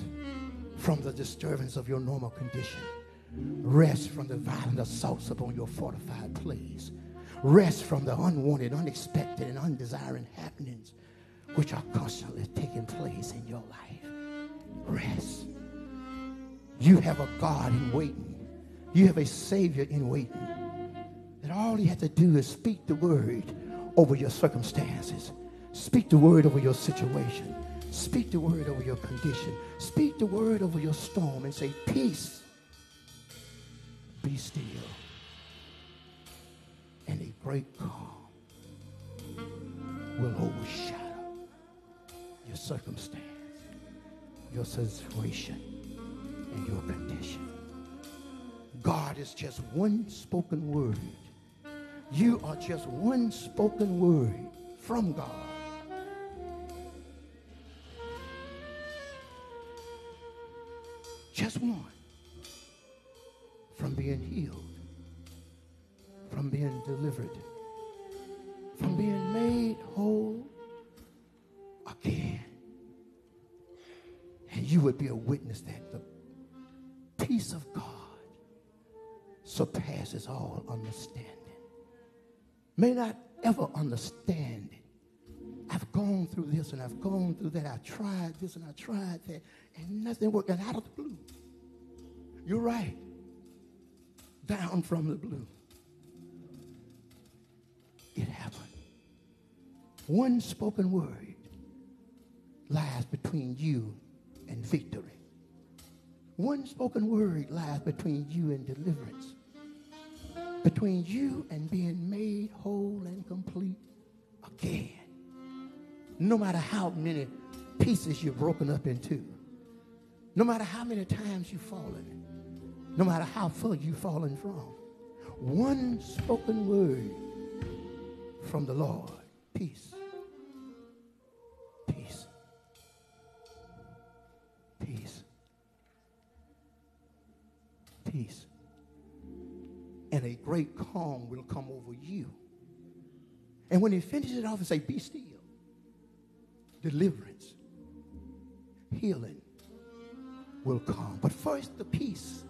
from the disturbance of your normal condition. Rest from the violent assaults upon your fortified place. Rest from the unwanted, unexpected, and undesired happenings which are constantly taking place in your life. Rest. You have a God in waiting. You have a Savior in waiting. And all you have to do is speak the word over your circumstances. Speak the word over your situation. Speak the word over your condition. Speak the word over your storm and say, Peace, be still. And a great calm will overshadow your circumstance, your situation, and your condition. God is just one spoken word. You are just one spoken word from God. Just one. From being healed, from being delivered, from being made whole again. And you would be a witness that the peace of God surpasses all understanding. May not ever understand it. I've gone through this and I've gone through that. I tried this and I tried that, and nothing worked. And out of the blue, you're right. Down from the blue, it happened. One spoken word lies between you and victory. One spoken word lies between you and deliverance, between you and being made whole and complete again. No matter how many pieces you're broken up into, no matter how many times you've fallen, no matter how far you've fallen from, one spoken word from the Lord peace, peace, peace, peace. And a great calm will come over you. And when he finishes it off and say, Be still, deliverance, healing will come. But first, the peace,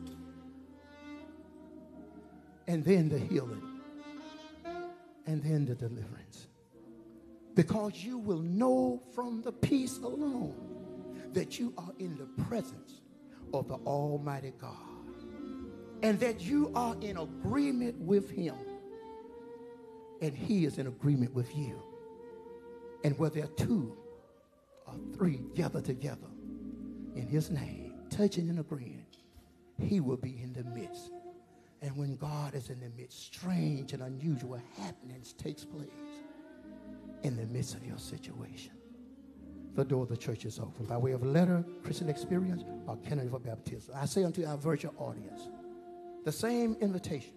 and then the healing, and then the deliverance. Because you will know from the peace alone that you are in the presence of the Almighty God and that you are in agreement with Him and He is in agreement with you. And where there are two or three gathered together in His name, touching and agreeing, He will be in the midst. And when God is in the midst, strange and unusual happenings takes place in the midst of your situation. The door of the church is open by way of letter, Christian experience, or candidate for baptism. I say unto our virtual audience, the same invitation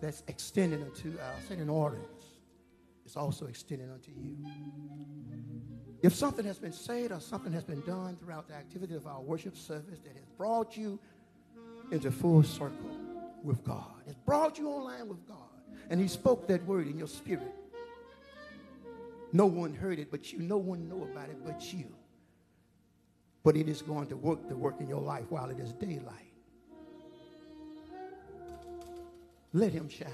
that's extended unto our sending audience is also extended unto you. If something has been said or something has been done throughout the activity of our worship service that has brought you into full circle with God, has brought you online with God, and He spoke that word in your spirit. No one heard it but you. No one know about it but you. But it is going to work the work in your life while it is daylight. Let him shine.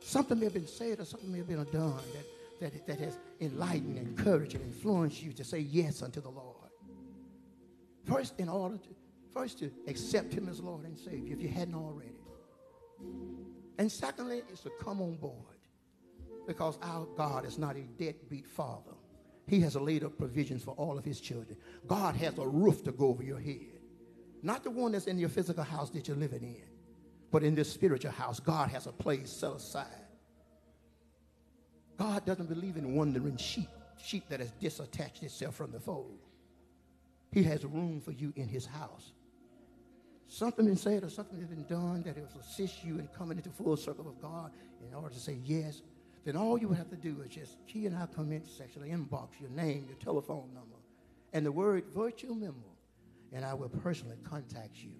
Something may have been said or something may have been done that, that, that has enlightened, encouraged, and influenced you to say yes unto the Lord. First, in order to first to accept him as Lord and Savior if you hadn't already. And secondly, is to come on board. Because our God is not a deadbeat father. He has laid up provisions for all of his children. God has a roof to go over your head. Not the one that's in your physical house that you're living in. But in this spiritual house, God has a place set aside. God doesn't believe in wandering sheep, sheep that has disattached itself from the fold. He has room for you in his house. Something been said or something has been done that will assist you in coming into full circle of God in order to say yes, then all you would have to do is just key in comment section, or inbox your name, your telephone number, and the word virtual memo, and I will personally contact you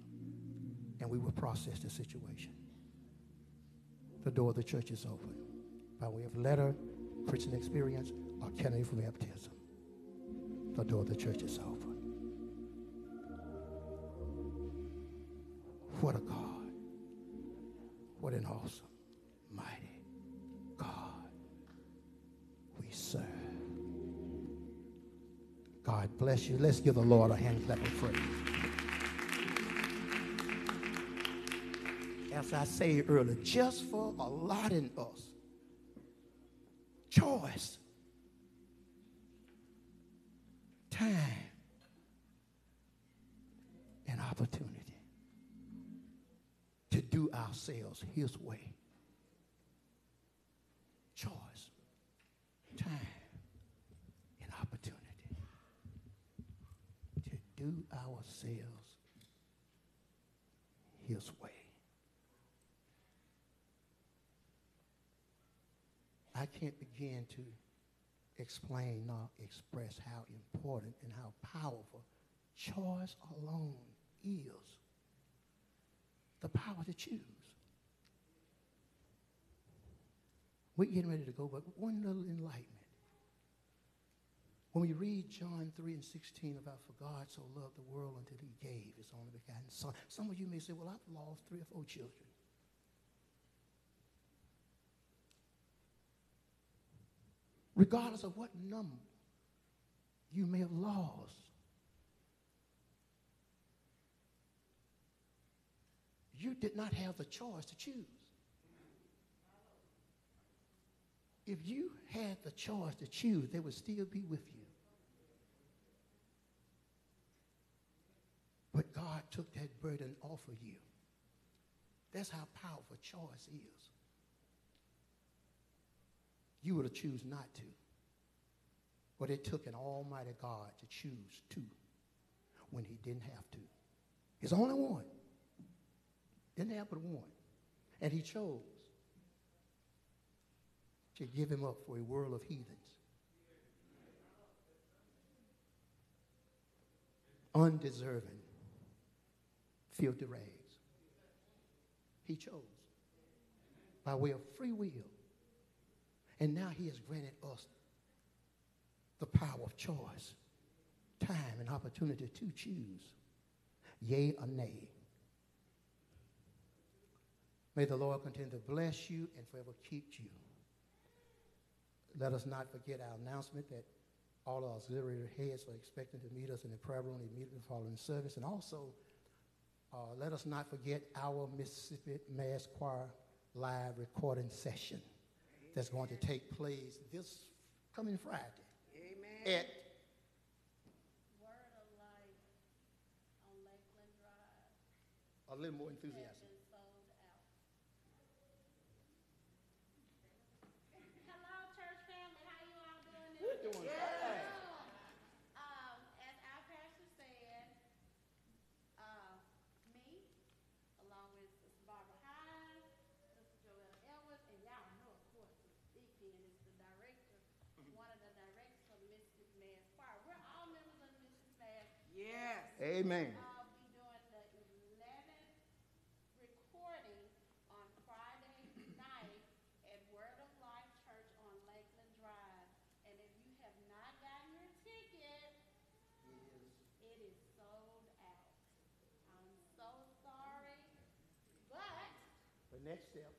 and we will process the situation. The door of the church is open by way of letter, Christian experience, or candidate for baptism. The door of the church is open. What a God. What an awesome, mighty God we serve. God bless you. Let's give the Lord a hand clap of praise. As I said earlier, just for allotting us choice, time, and opportunity to do ourselves His way. Choice, time, and opportunity to do ourselves His way. I can't begin to explain nor express how important and how powerful choice alone is. The power to choose. We're getting ready to go, but one little enlightenment. When we read John 3 and 16 about for God so loved the world until he gave his only begotten son, some of you may say, well, I've lost three or four children. Regardless of what number you may have lost. You did not have the choice to choose. If you had the choice to choose, they would still be with you. But God took that burden off of you. That's how powerful choice is you would have choose not to. But it took an almighty God to choose to when he didn't have to. He's only one. Didn't have but one. And he chose to give him up for a world of heathens. Undeserving, filthy rags. He chose by way of free will and now he has granted us the power of choice, time, and opportunity to choose, yea or nay. May the Lord continue to bless you and forever keep you. Let us not forget our announcement that all our auxiliary heads are expecting to meet us in the prayer room immediately following service. And also, uh, let us not forget our Mississippi Mass Choir live recording session that's going to take place this coming Friday. Amen. At Word of Life on Lakeland Drive a little more enthusiasm. been sold out. Hello, church family. How you all doing We're doing fine. Um, as our pastor said, uh, me, along with Sister Barbara Hines, Sister Joelle Edwards, and y'all know, of course, Sister Deacon is the director, one of the directors of the Mississippi Mass Choir. We're all members of the Mississippi Mass Yes. Amen. I'll be doing the eleventh recording on Friday night at Word of Life Church on Lakeland Drive. And if you have not gotten your ticket, it is sold out. I'm so sorry, but The live recording on Friday night at Word of Life Church on Lakeland Drive. And if you have not gotten your ticket, it is it is sold out. I'm so sorry, but the next step.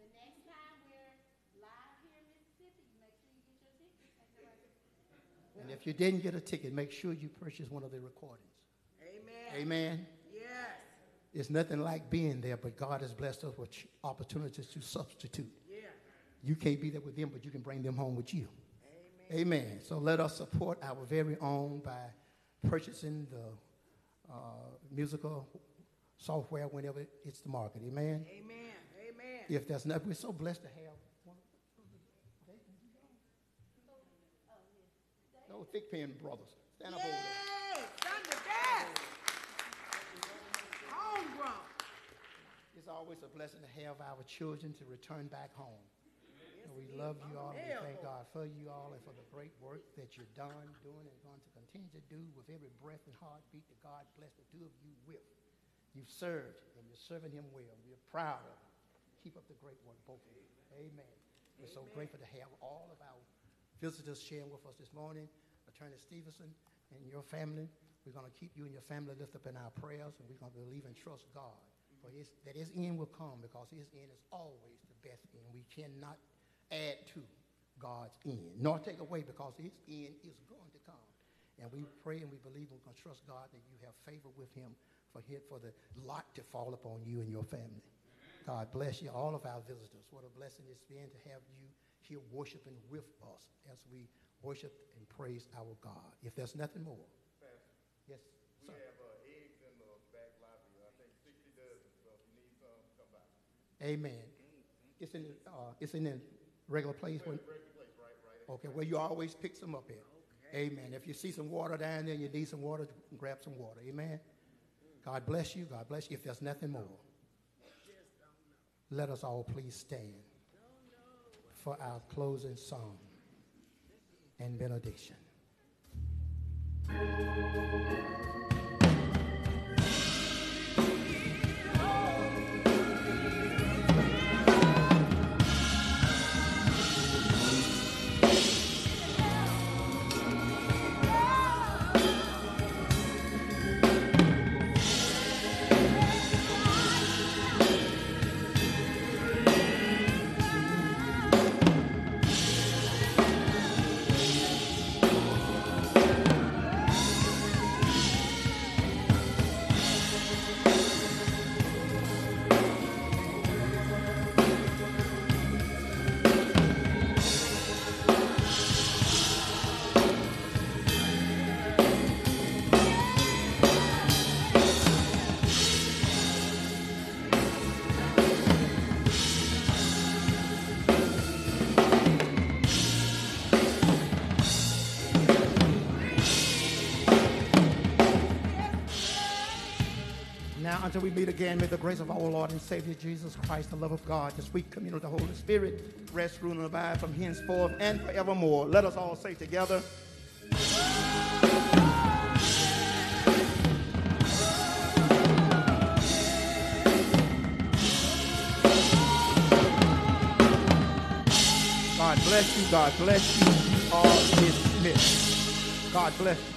the next time we're live here in Mississippi, make sure you get your ticket. Take the right- And if you didn't get a ticket, make sure you purchase one of the recordings. Amen. Amen. Yes. It's nothing like being there, but God has blessed us with opportunities to substitute. Yeah. You can't be there with them, but you can bring them home with you. Amen. So let us support our very own by purchasing the uh, musical software whenever it's the market. Amen. Amen. Amen. If there's not, we're so blessed to have one. No, thick pen brothers. Stand up over there. Yay! Son the best. Homegrown. It's always a blessing to have our children to return back home. And we love you all, and we thank God for you all and for the great work that you're done, doing, and going to continue to do with every breath and heartbeat that God blessed the two of you with. You've served, and you're serving Him well. We're proud of you. Keep up the great work, both of you. Amen. We're so grateful to have all of our visitors sharing with us this morning. Attorney Stevenson and your family. We're going to keep you and your family lifted up in our prayers, and we're going to believe and trust God for his, that his end will come because his end is always the best end. We cannot add to God's end, nor take away because his end is going to come. And we pray and we believe and we're going to trust God that you have favor with him for, his, for the lot to fall upon you and your family. God bless you, all of our visitors. What a blessing it's been to have you here worshiping with us as we worship and praise our God. If there's nothing more. Yes, sir. have uh, eggs in the back lobby. I think 60 dozen. So if you need some, come by. Amen. It's in, the, uh, it's in the regular place. When, okay, where you always pick some up at. Amen. If you see some water down there, you need some water, grab some water. Amen. God bless you. God bless you. If there's nothing more, let us all please stand for our closing song and benediction. Until we meet again, may the grace of our Lord and Savior Jesus Christ, the love of God, the sweet communion of the Holy Spirit rest, rule, and abide from henceforth and forevermore. Let us all say together. God bless you. God bless you. You are dismissed. God bless you.